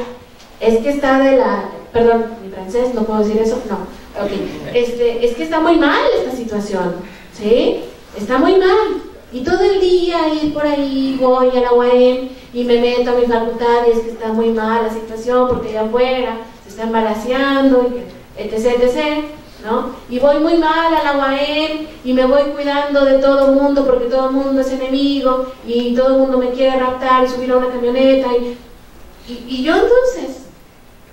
es que está de la, perdón, mi francés, no puedo decir eso, no, ok, este, es que está muy mal esta situación, ¿sí? Está muy mal. Y todo el día ir por ahí, voy a la UAM y me meto a mi facultad y es que está muy mal la situación porque allá afuera se está embaraceando, etc, etc. ¿no? Y voy muy mal a la UAM y me voy cuidando de todo el mundo porque todo el mundo es enemigo y todo el mundo me quiere raptar y subir a una camioneta. Y, y, yo entonces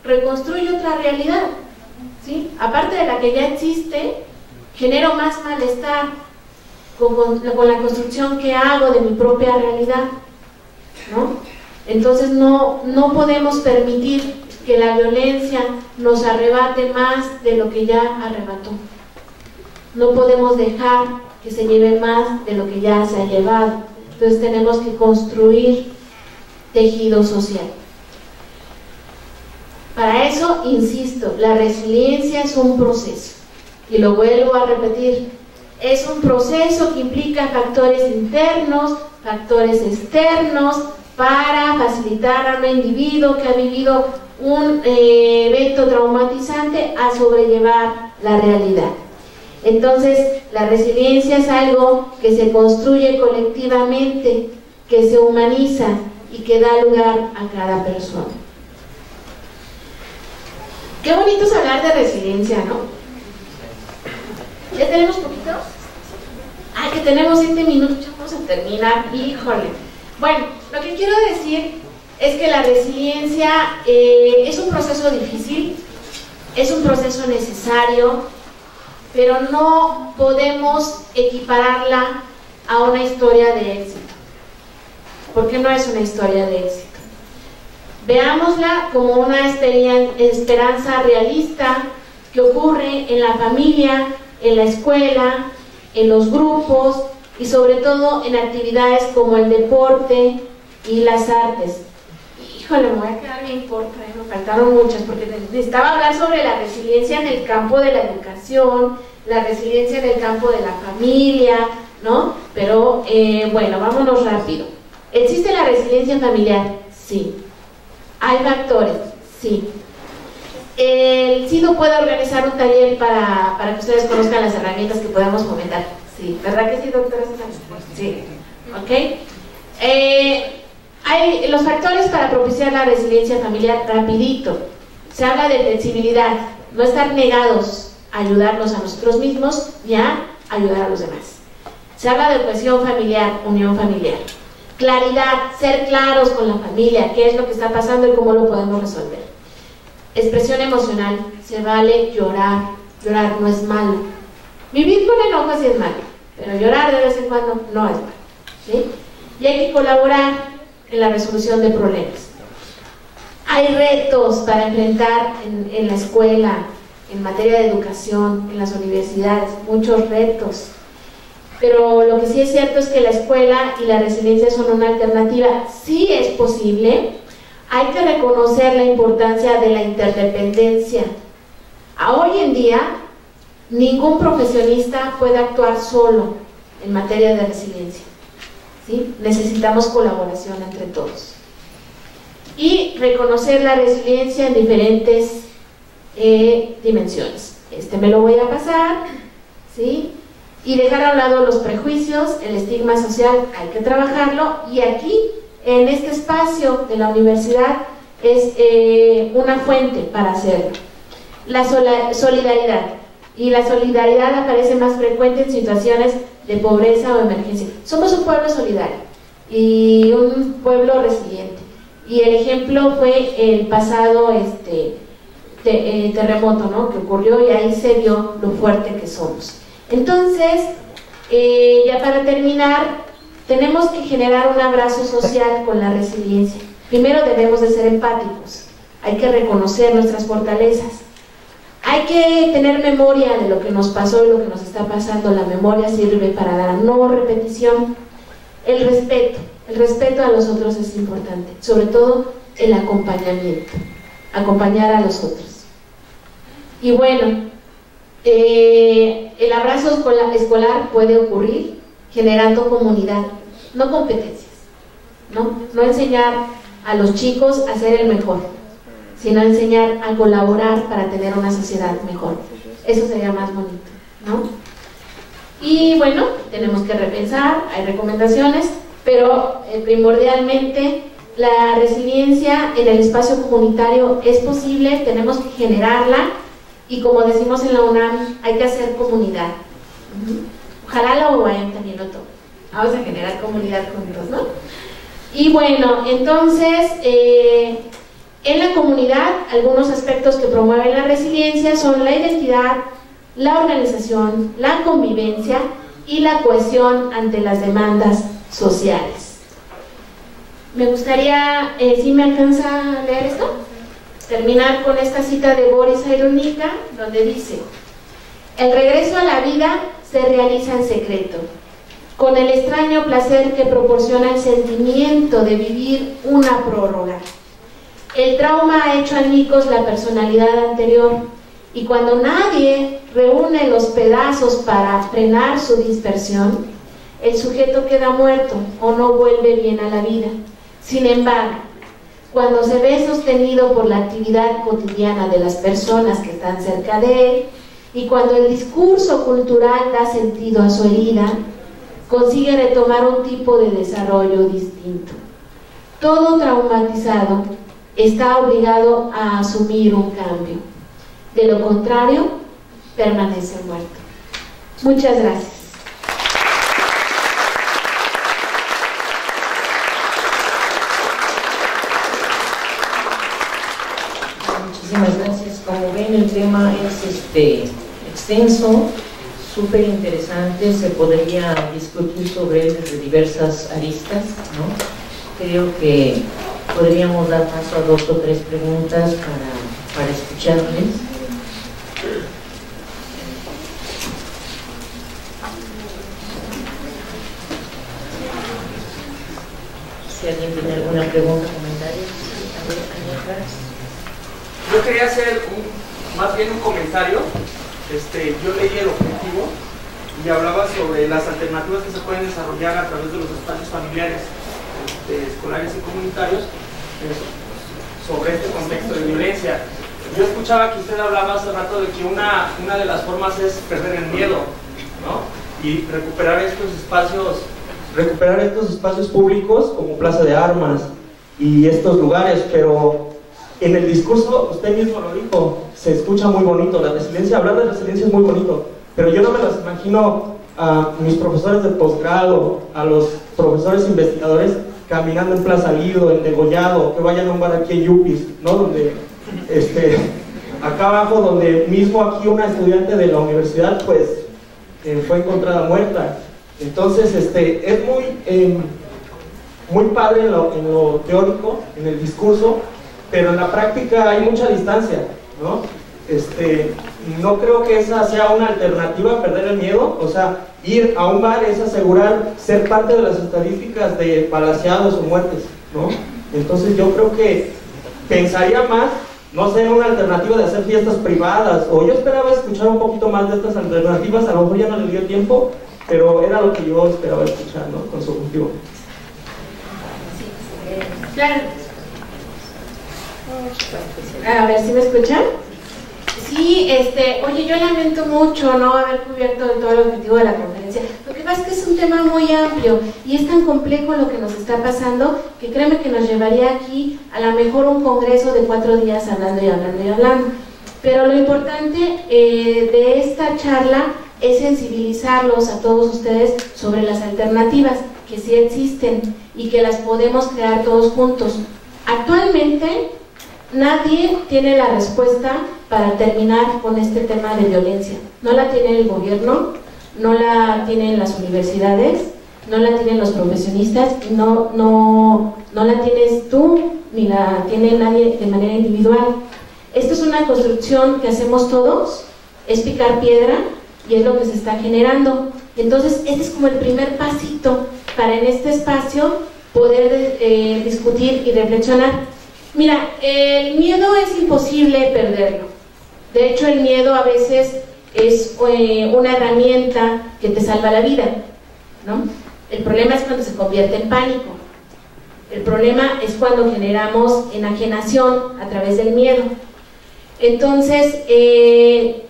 reconstruyo otra realidad. ¿sí? Aparte de la que ya existe, genero más malestar con, la construcción que hago de mi propia realidad. Entonces no, no podemos permitir que la violencia nos arrebate más de lo que ya arrebató. No podemos dejar que se lleve más de lo que ya se ha llevado. Entonces tenemos que construir tejido social. Para eso, insisto, la resiliencia es un proceso. Y lo vuelvo a repetir, es un proceso que implica factores internos, factores externos para facilitar a un individuo que ha vivido un eh, evento traumatizante a sobrellevar la realidad. Entonces, la resiliencia es algo que se construye colectivamente, que se humaniza y que da lugar a cada persona. Qué bonito es hablar de resiliencia, ¿no? ¿Ya tenemos poquito? Ah, que tenemos siete minutos, ya vamos a terminar. Híjole. Bueno, lo que quiero decir es que la resiliencia eh, es un proceso difícil, es un proceso necesario, pero no podemos equipararla a una historia de éxito, porque no es una historia de éxito. Veámosla como una esperanza realista que ocurre en la familia, en la escuela, en los grupos y sobre todo en actividades como el deporte y las artes. Híjole, me voy a quedar bien corta, ¿eh? me faltaron muchas, porque necesitaba hablar sobre la resiliencia en el campo de la educación, la resiliencia en el campo de la familia, ¿no? Pero eh, bueno, vámonos rápido. ¿Existe la resiliencia familiar? Sí. ¿Hay factores? Sí. El SIDO puede organizar un taller para, para que ustedes conozcan las herramientas que podemos fomentar. Sí, ¿verdad que sí, doctora Sí. ¿Ok? Eh, hay los factores para propiciar la resiliencia familiar, rapidito. Se habla de flexibilidad, no estar negados a ayudarnos a nosotros mismos y a ayudar a los demás. Se habla de cohesión familiar, unión familiar. Claridad, ser claros con la familia, qué es lo que está pasando y cómo lo podemos resolver. Expresión emocional, se vale llorar, llorar no es malo. Vivir con enojo sí es malo, pero llorar de vez en cuando no es malo. Y hay que colaborar en la resolución de problemas. Hay retos para enfrentar en, en la escuela, en materia de educación, en las universidades, muchos retos pero lo que sí es cierto es que la escuela y la resiliencia son una alternativa. Sí es posible, hay que reconocer la importancia de la interdependencia. Hoy en día, ningún profesionista puede actuar solo en materia de resiliencia. ¿sí? Necesitamos colaboración entre todos. Y reconocer la resiliencia en diferentes eh, dimensiones. Este me lo voy a pasar, ¿sí? y dejar a un lado los prejuicios, el estigma social, hay que trabajarlo y aquí, en este espacio de la universidad, es eh, una fuente para hacerlo. La solidaridad. Y la solidaridad aparece más frecuente en situaciones de pobreza o emergencia. Somos un pueblo solidario y un pueblo resiliente. Y el ejemplo fue el pasado este, eh, terremoto ¿no? que ocurrió y ahí se vio lo fuerte que somos. Entonces, eh, ya para terminar, tenemos que generar un abrazo social con la resiliencia. Primero debemos de ser empáticos, hay que reconocer nuestras fortalezas, hay que tener memoria de lo que nos pasó y lo que nos está pasando. La memoria sirve para la no repetición. El respeto, el respeto a los otros es importante, sobre todo el acompañamiento, acompañar a los otros. Y bueno, eh, el abrazo escolar puede ocurrir generando comunidad, no competencias, ¿no? No enseñar a los chicos a ser el mejor, sino enseñar a colaborar para tener una sociedad mejor. Eso sería más bonito, ¿no? Y bueno, tenemos que repensar, hay recomendaciones, pero eh, primordialmente la resiliencia en el espacio comunitario es posible, tenemos que generarla y como decimos en la UNAM, hay que hacer comunidad. Ojalá la UAM también lo tome. Vamos a generar comunidad juntos, ¿no? Y bueno, entonces, eh, en la comunidad, algunos aspectos que promueven la resiliencia son la identidad, la organización, la convivencia y la cohesión ante las demandas sociales. Me gustaría, eh, si me alcanza a leer esto? terminar con esta cita de Boris Ironica, donde dice, el regreso a la vida se realiza en secreto, con el extraño placer que proporciona el sentimiento de vivir una prórroga. El trauma ha hecho añicos la personalidad anterior y cuando nadie reúne los pedazos para frenar su dispersión, el sujeto queda muerto o no vuelve bien a la vida. Sin embargo, cuando se ve sostenido por la actividad cotidiana de las personas que están cerca de él Y cuando el discurso cultural da sentido a su herida, consigue retomar un tipo de desarrollo distinto. Todo traumatizado está obligado a asumir un cambio. De lo contrario, permanece muerto. Muchas gracias. Muchísimas gracias. Como ven, el tema es este, extenso, súper interesante, se podría discutir sobre diversas aristas, ¿no? Creo que podríamos dar paso a dos o tres preguntas para, para escucharles. Si alguien tiene alguna pregunta, comentario. Yo quería hacer un, más bien un comentario. Este, yo leí el objetivo y hablaba sobre las alternativas que se pueden desarrollar a través de los espacios familiares, este, escolares y comunitarios eh, sobre este contexto de violencia. Yo escuchaba que usted hablaba hace rato de que una, una de las formas es perder el miedo, ¿no? Y recuperar estos espacios, recuperar estos espacios públicos como Plaza de Armas y estos lugares, pero en el discurso, usted mismo lo dijo, se escucha muy bonito, la resiliencia, hablar de resiliencia es muy bonito, pero yo no me las imagino a mis profesores de posgrado, a los profesores investigadores caminando en Plaza Lido, en Degollado, que vayan a un bar aquí en Yupis, ¿no? Donde, este, acá abajo, donde mismo aquí una estudiante de la universidad, pues, eh, fue encontrada muerta. Entonces, este, es muy, eh, muy padre en lo, en lo teórico, en el discurso, pero en la práctica hay mucha distancia, ¿no? Este, no creo que esa sea una alternativa a perder el miedo, o sea, ir a un bar es asegurar ser parte de las estadísticas de palaciados o muertes, ¿no? Entonces yo creo que pensaría más, no sé, una alternativa de hacer fiestas privadas, o yo esperaba escuchar un poquito más de estas alternativas, a lo mejor ya no le dio tiempo, pero era lo que yo esperaba escuchar, ¿no? Con su objetivo. Claro. A ver si me escuchan. Sí, este, oye, yo lamento mucho no haber cubierto todo el objetivo de la conferencia. Lo que pasa es que es un tema muy amplio y es tan complejo lo que nos está pasando que créeme que nos llevaría aquí a lo mejor un congreso de cuatro días hablando y hablando y hablando. Pero lo importante eh, de esta charla es sensibilizarlos a todos ustedes sobre las alternativas que sí existen y que las podemos crear todos juntos. Actualmente nadie tiene la respuesta para terminar con este tema de violencia. No la tiene el gobierno, no la tienen las universidades, no la tienen los profesionistas, no, no, no la tienes tú, ni la tiene nadie de manera individual. Esto es una construcción que hacemos todos, es picar piedra y es lo que se está generando. Entonces, este es como el primer pasito para en este espacio poder eh, discutir y reflexionar. Mira, el miedo es imposible perderlo. De hecho, el miedo a veces es eh, una herramienta que te salva la vida, ¿no? El problema es cuando se convierte en pánico. El problema es cuando generamos enajenación a través del miedo. Entonces, eh,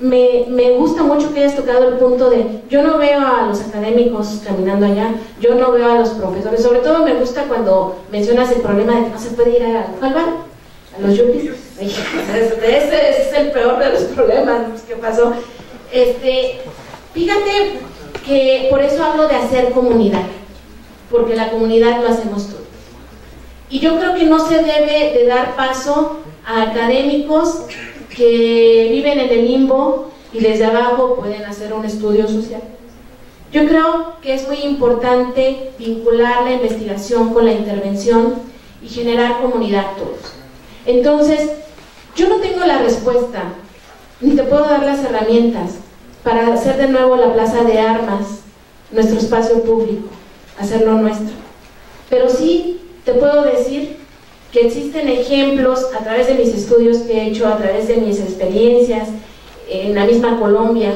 me, gusta mucho que hayas tocado el punto de, yo no veo a los académicos caminando allá, yo no veo a los profesores, sobre todo me gusta cuando mencionas el problema de que no se puede ir a, al bar, a los yuppies. Ese es el peor de los problemas, ¿qué pasó? Este, fíjate que por eso hablo de hacer comunidad, porque la comunidad lo hacemos todos. Y yo creo que no se debe de dar paso a académicos que viven en el limbo y desde abajo pueden hacer un estudio social. Yo creo que es muy importante vincular la investigación con la intervención y generar comunidad todos. Entonces, yo no tengo la respuesta, ni te puedo dar las herramientas para hacer de nuevo la plaza de armas nuestro espacio público, hacerlo nuestro. Pero sí te puedo decir que existen ejemplos a través de mis estudios que he hecho, a través de mis experiencias en la misma Colombia,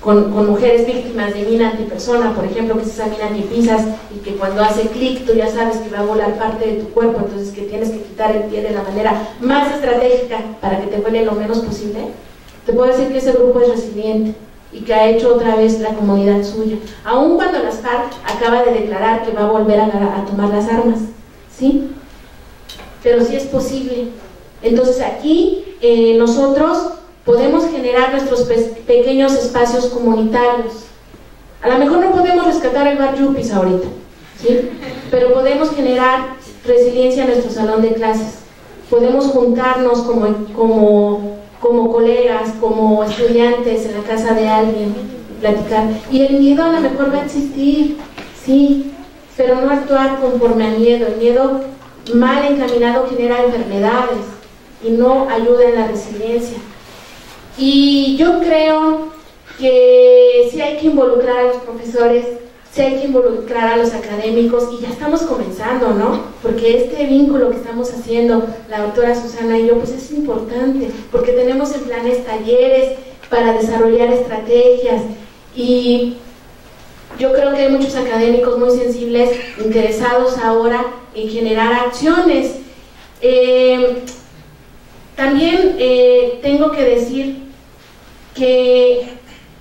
con, mujeres víctimas de mina antipersona, por ejemplo, que es esa mina antipisas y que cuando hace clic tú ya sabes que va a volar parte de tu cuerpo, entonces que tienes que quitar el pie de la manera más estratégica para que te huele lo menos posible. te puedo decir que ese grupo es resiliente y que ha hecho otra vez la comunidad suya, aun cuando las FARC acaba de declarar que va a volver a, tomar las armas, ¿sí? Pero sí es posible. Entonces aquí eh, nosotros podemos generar nuestros pequeños espacios comunitarios. A lo mejor no podemos rescatar el bar Yupis ahorita, ¿sí? pero podemos generar resiliencia en nuestro salón de clases. Podemos juntarnos como, como como colegas, como estudiantes en la casa de alguien, platicar. Y el miedo a lo mejor va a existir, sí, pero no actuar conforme al miedo. El miedo mal encaminado genera enfermedades y no ayuda en la resiliencia. Y yo creo que sí hay que involucrar a los profesores hay que involucrar a los académicos y ya estamos comenzando, ¿no? Porque este vínculo que estamos haciendo, la doctora Susana y yo, pues es importante, porque tenemos en planes talleres para desarrollar estrategias y yo creo que hay muchos académicos muy sensibles interesados ahora en generar acciones. Eh, también eh, tengo que decir que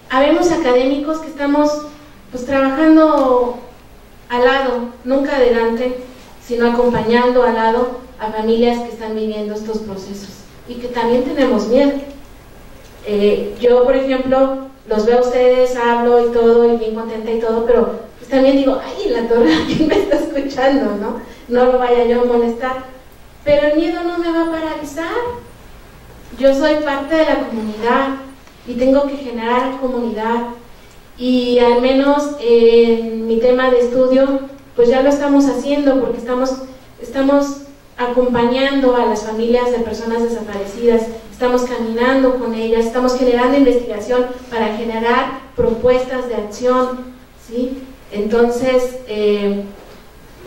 habemos académicos que estamos pues trabajando al lado, nunca adelante, sino acompañando al lado a familias que están viviendo estos procesos y que también tenemos miedo. Eh, yo, por ejemplo, los veo a ustedes, hablo y todo, y bien contenta y todo, pero pues también digo, ay, la torre, ¿quién me está escuchando? ¿no? No lo vaya yo a molestar. Pero el miedo no me va a paralizar. Yo soy parte de la comunidad y tengo que generar comunidad y al menos en mi tema de estudio, pues ya lo estamos haciendo porque estamos, estamos acompañando a las familias de personas desaparecidas, estamos caminando con ellas, estamos generando investigación para generar propuestas de acción, ¿sí? Entonces, eh,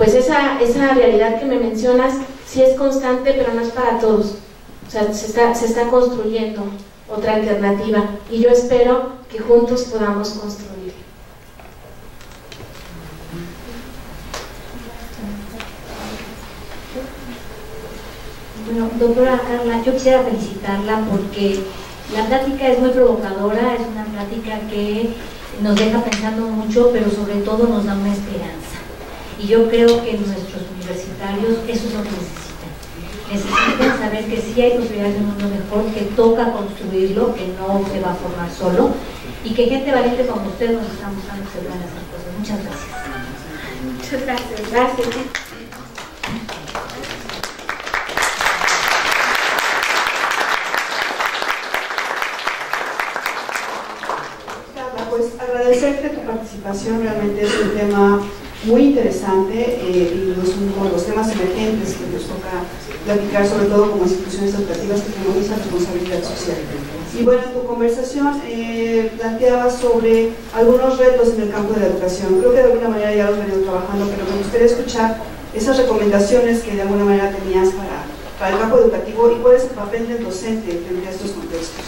pues esa, esa realidad que me mencionas sí es constante, pero no es para todos. O sea, se está, se está construyendo otra alternativa y yo espero que juntos podamos construir. Bueno, doctora Carla, yo quisiera felicitarla porque la plática es muy provocadora, es una plática que nos deja pensando mucho, pero sobre todo nos da una esperanza. Y yo creo que nuestros universitarios eso es lo que necesitan. Necesitan saber que sí hay posibilidades de un mundo mejor, que toca construirlo, que no se va a formar solo y que gente valiente como usted nos está mostrando que se hacer cosas. Muchas gracias. Muchas gracias. Gracias. Pues agradecerte tu participación, realmente es un tema muy interesante eh, y es los temas emergentes que nos toca platicar, sobre todo como instituciones educativas que tenemos esa responsabilidad social. Y bueno, en tu conversación eh, planteabas sobre algunos retos en el campo de la educación. Creo que de alguna manera ya los venimos trabajando, pero me gustaría escuchar esas recomendaciones que de alguna manera tenías para, para el campo educativo y cuál es el papel del docente en estos contextos.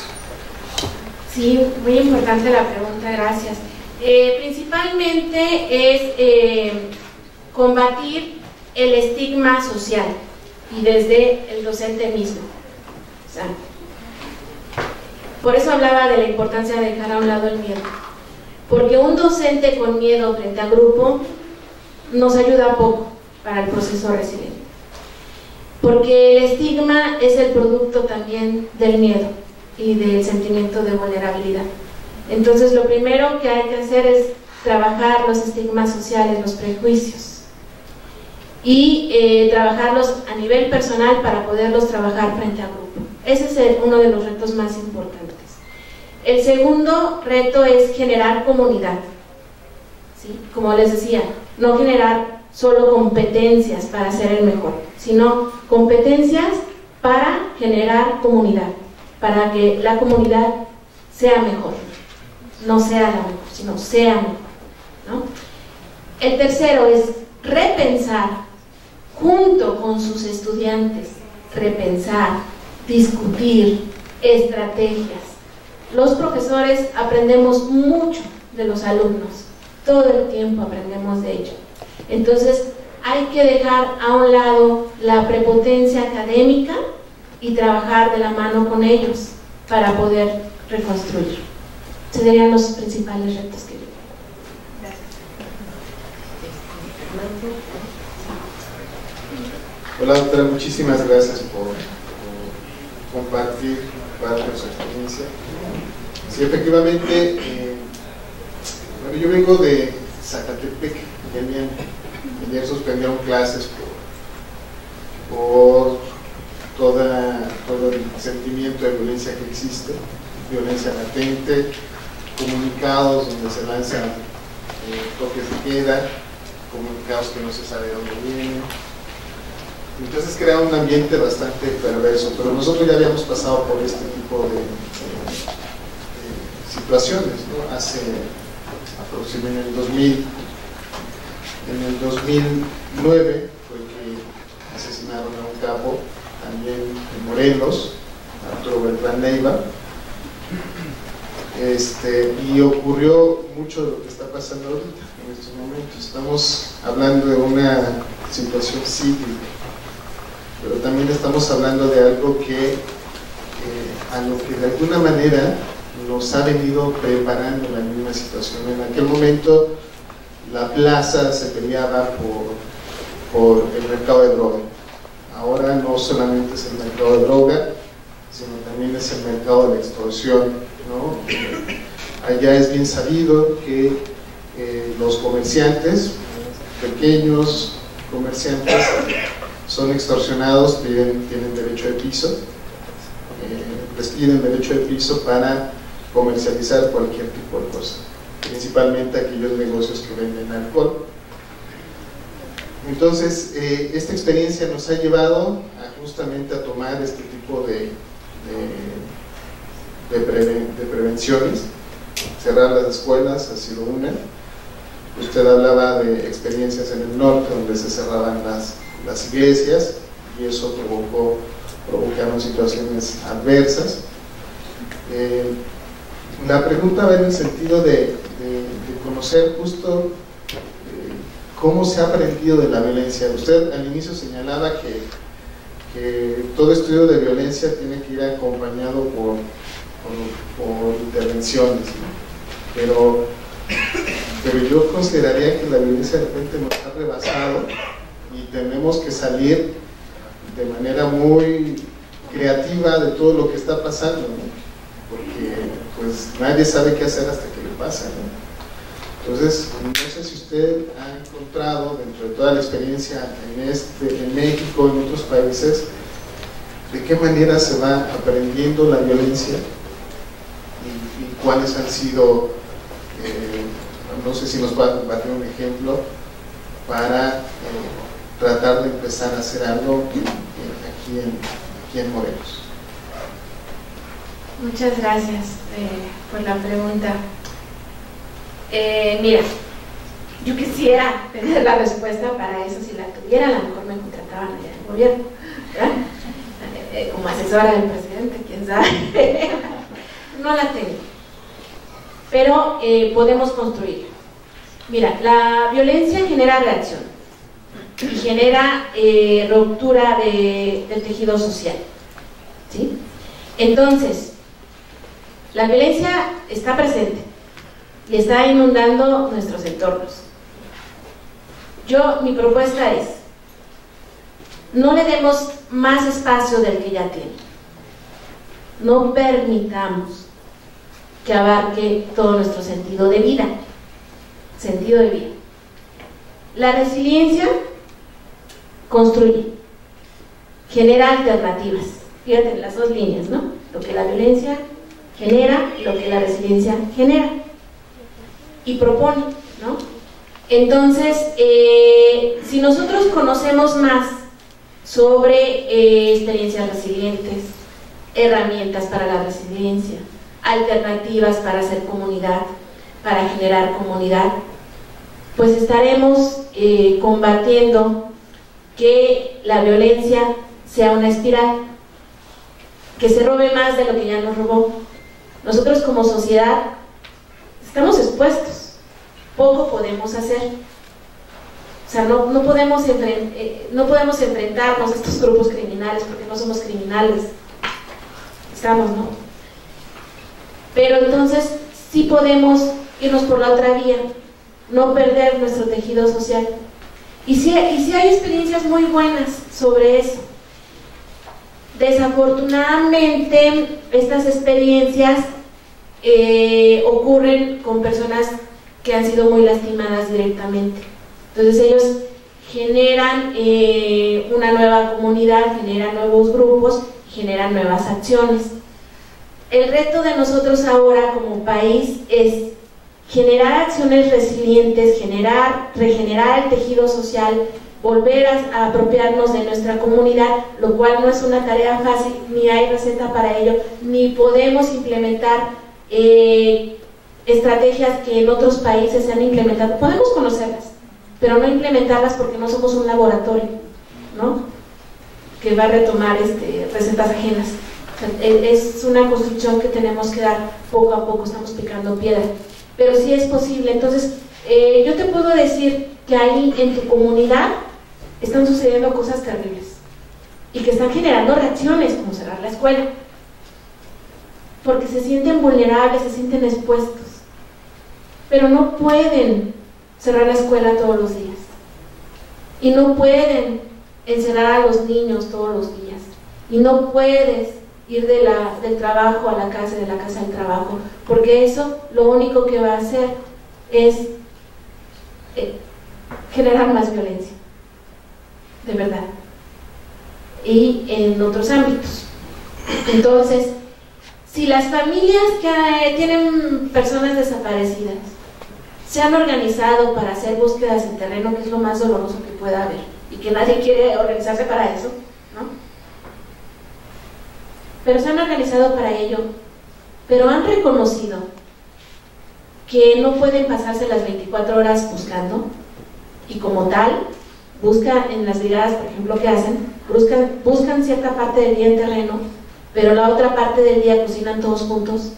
Sí, muy importante la pregunta, gracias. Eh, principalmente es eh, combatir el estigma social y desde el docente mismo. por eso hablaba de la importancia de dejar a un lado el miedo. Porque un docente con miedo frente al grupo nos ayuda poco para el proceso resiliente. Porque el estigma es el producto también del miedo y del sentimiento de vulnerabilidad. Entonces lo primero que hay que hacer es trabajar los estigmas sociales, los prejuicios y eh, trabajarlos a nivel personal para poderlos trabajar frente al grupo. Ese es uno de los retos más importantes. El segundo reto es generar comunidad. ¿sí? Como les decía, no generar solo competencias para ser el mejor, sino competencias para generar comunidad, para que la comunidad sea mejor no sea la sino sea mejor. El tercero es repensar junto con sus estudiantes, repensar, discutir estrategias. Los profesores aprendemos mucho de los alumnos, todo el tiempo aprendemos de ellos. Entonces hay que dejar a un lado la prepotencia académica y trabajar de la mano con ellos para poder reconstruir. Serían los principales retos que yo Hola doctora, muchísimas gracias por, compartir parte de su experiencia. Sí, efectivamente, eh, yo vengo de Zacatepec, venían, ayer suspendieron clases por, por toda, todo el sentimiento de violencia que existe, violencia latente, comunicados donde se lanzan eh, toques de queda, comunicados que no se sabe de dónde vienen. Entonces crea un ambiente bastante perverso, pero nosotros ya habíamos pasado por este tipo de, situaciones, ¿no? Hace aproximadamente en el 2000, en el 2009 fue que asesinaron a un capo también en Morelos, Arturo Beltrán Neiva, este, y ocurrió mucho de lo que está pasando ahorita en estos momentos. Estamos hablando de una situación cíclica, pero también estamos hablando de algo que eh, a lo que de alguna manera nos ha venido preparando la misma situación. En aquel momento la plaza se peleaba por, por el mercado de droga. Ahora no solamente es el mercado de droga, sino también es el mercado de la extorsión [coughs] Allá es bien sabido que eh, los comerciantes, pequeños comerciantes, son extorsionados, tienen, derecho de piso, eh, les piden derecho de piso para comercializar cualquier tipo de cosa, principalmente aquellos negocios que venden alcohol. Entonces, eh, esta experiencia nos ha llevado justamente a tomar este tipo de, prevenciones. Cerrar las escuelas ha sido una. Usted hablaba de experiencias en el norte donde se cerraban las, las iglesias y eso provocó, provocaron situaciones adversas. Eh, la pregunta va en el sentido de, conocer justo eh, cómo se ha aprendido de la violencia. Usted al inicio señalaba que, que todo estudio de violencia tiene que ir acompañado por por, intervenciones, pero, pero yo consideraría que la violencia de repente nos ha rebasado y tenemos que salir de manera muy creativa de todo lo que está pasando, porque pues nadie sabe qué hacer hasta que le pasa. Entonces, no sé si usted ha encontrado dentro de toda la experiencia en, este, en México, en otros países, de qué manera se va aprendiendo la violencia cuáles han sido, eh, no sé si nos puede compartir un ejemplo para eh, tratar de empezar a hacer algo aquí, en, en Morelos. Muchas gracias eh, por la pregunta. mira, yo quisiera tener la respuesta para eso, si la tuviera, a lo mejor me contrataban allá en el gobierno, como asesora del presidente, quién sabe. [laughs] no la tengo pero eh, podemos construir. Mira, la violencia genera reacción y genera eh, ruptura del tejido social. ¿sí? Entonces, la violencia está presente y está inundando nuestros entornos. Yo, mi propuesta es, no le demos más espacio del que ya tiene. No permitamos que abarque todo nuestro sentido de vida. Sentido de vida. La resiliencia construye, genera alternativas. Fíjate, las dos líneas, ¿no? Lo que la violencia genera lo que la resiliencia genera. Y propone, ¿no? Entonces, eh, si nosotros conocemos más sobre eh, experiencias resilientes, herramientas para la resiliencia, alternativas para hacer comunidad, para generar comunidad, pues estaremos eh, combatiendo que la violencia sea una espiral, que se robe más de lo que ya nos robó. Nosotros como sociedad estamos expuestos, poco podemos hacer. O sea, no, no podemos, eh, no podemos enfrentarnos a estos grupos criminales porque no somos criminales. Estamos, ¿no? Pero entonces sí podemos irnos por la otra vía, no perder nuestro tejido social. Y sí, y sí hay experiencias muy buenas sobre eso. Desafortunadamente, estas experiencias eh, ocurren con personas que han sido muy lastimadas directamente. Entonces ellos generan eh, una nueva comunidad, generan nuevos grupos, generan nuevas acciones. El reto de nosotros ahora como país es generar acciones resilientes, generar, regenerar el tejido social, volver a, apropiarnos de nuestra comunidad, lo cual no es una tarea fácil, ni hay receta para ello, ni podemos implementar eh, estrategias que en otros países se han implementado. Podemos conocerlas, pero no implementarlas porque no somos un laboratorio, ¿no? Que va a retomar este, recetas ajenas. E, es una construcción que tenemos que dar poco a poco, estamos picando piedra. Pero sí es posible. Entonces, eh, yo te puedo decir que ahí en tu comunidad están sucediendo cosas terribles y que están generando reacciones como cerrar la escuela. Porque se sienten vulnerables, se sienten expuestos. Pero no pueden cerrar la escuela todos los días. Y no pueden encerrar a los niños todos los días. Y no puedes ir de la, del trabajo a la casa, de la casa al trabajo, porque eso lo único que va a hacer es eh, generar más violencia, de verdad, y en otros ámbitos. Entonces, si las familias que tienen personas desaparecidas se han organizado para hacer búsquedas en terreno, que es lo más doloroso que pueda haber, y que nadie quiere organizarse para eso, ¿no? Pero se han organizado para ello, pero han reconocido que no pueden pasarse las 24 horas buscando, y como tal, buscan en las brigadas, por ejemplo, que hacen, buscan, buscan cierta parte del día en terreno, pero la otra parte del día cocinan todos juntos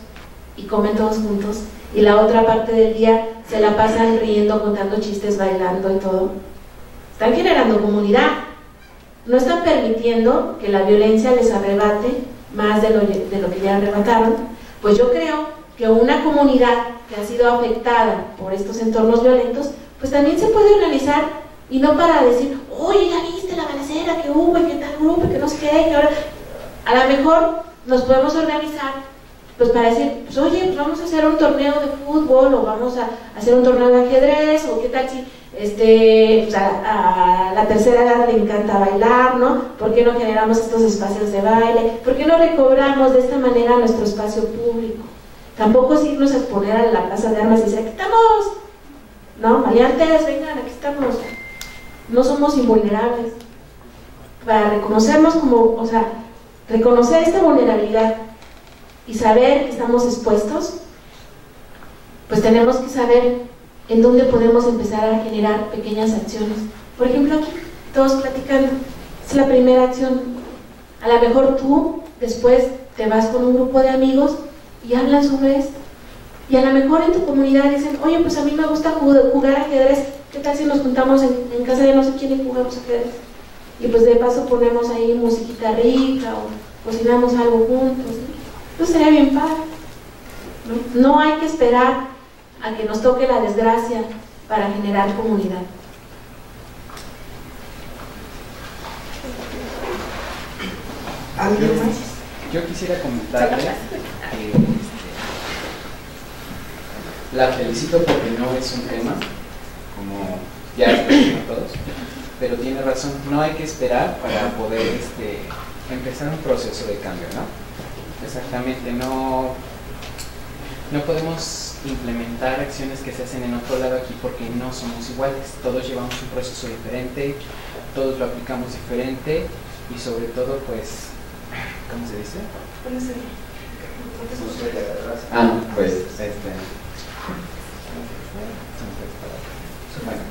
y comen todos juntos y la otra parte del día se la pasan riendo, contando chistes, bailando y todo. Están generando comunidad. No están permitiendo que la violencia les arrebate más de lo, que ya arrebataron. Pues yo creo que una comunidad que ha sido afectada por estos entornos violentos, pues también se puede organizar y no para decir, oye, ya viste la balacera que hubo que tal grupo, que no sé qué, que ahora... A lo mejor nos podemos organizar pues para decir, pues oye, pues vamos a hacer un torneo de fútbol o vamos a hacer un torneo de ajedrez o qué tal si este, pues a, la tercera edad le encanta bailar, ¿no? ¿Por qué no generamos estos espacios de baile? ¿Por qué no recobramos de esta manera nuestro espacio público? Tampoco es irnos a exponer a la plaza de armas y decir, aquí estamos, ¿no? Maleantes, vengan, aquí estamos. No somos invulnerables. Para reconocernos como, o sea, reconocer esta vulnerabilidad y saber que estamos expuestos, pues tenemos que saber en dónde podemos empezar a generar pequeñas acciones. Por ejemplo, aquí, todos platicando, es la primera acción. A lo mejor tú después te vas con un grupo de amigos y hablan sobre esto. Y a lo mejor en tu comunidad dicen, oye, pues a mí me gusta jugar ajedrez, ¿qué tal si nos juntamos en, casa de no sé quién y jugamos ajedrez? Y pues de paso ponemos ahí musiquita rica o cocinamos algo juntos. Eso sería bien padre. ¿no? no hay que esperar a que nos toque la desgracia para generar comunidad. ¿Alguien más? Yo quisiera comentarle que este, la felicito porque no es un tema, como ya expresamos todos, pero tiene razón, no hay que esperar para poder este, empezar un proceso de cambio, ¿no? Exactamente, no, no podemos implementar acciones que se hacen en otro lado aquí porque no somos iguales. Todos llevamos un proceso diferente, todos lo aplicamos diferente y sobre todo, pues, ¿cómo se dice? Ah, pues, este. Bueno,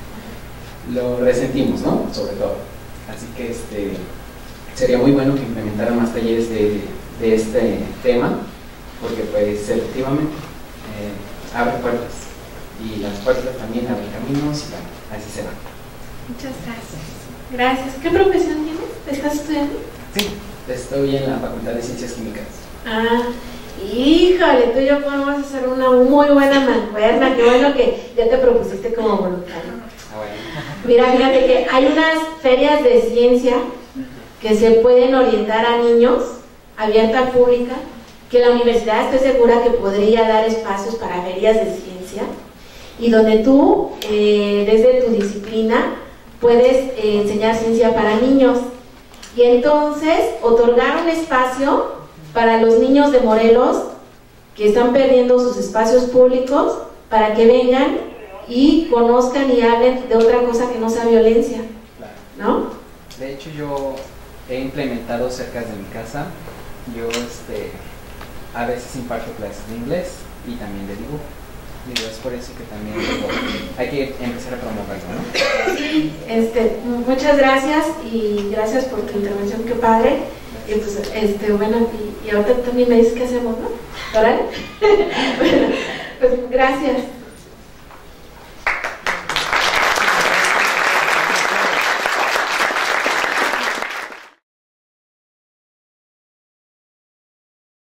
lo resentimos, ¿no? Sobre todo. Así que este sería muy bueno que implementaran más talleres de de este tema, porque pues efectivamente eh, abre puertas y las puertas también abren caminos y bueno, así se va. Muchas gracias. Gracias. ¿Qué profesión tienes? ¿Estás estudiando? Sí, estoy en la Facultad de Ciencias Químicas. Ah, Híjole, tú y yo podemos hacer una muy buena mancuerna. Qué bueno que ya te propusiste como voluntario. Ah, [laughs] Mira, fíjate que hay unas ferias de ciencia que se pueden orientar a niños, abierta pública, que la universidad estoy segura que podría dar espacios para ferias de ciencia y donde tú, eh, desde tu disciplina, puedes eh, enseñar ciencia para niños. Y entonces, otorgar un espacio para los niños de Morelos que están perdiendo sus espacios públicos para que vengan y conozcan y hablen de otra cosa que no sea violencia, ¿no? De hecho, yo he implementado cerca de mi casa, yo este, a veces imparto clases de inglés y también de dibujo. Y es por eso que también hay que empezar a promoverlo, ¿no? Este, muchas gracias y gracias por tu intervención, qué padre. Y pues, este, bueno, y, y ahorita también me dices qué hacemos, ¿no? ¿Ahora? [laughs] bueno, pues gracias.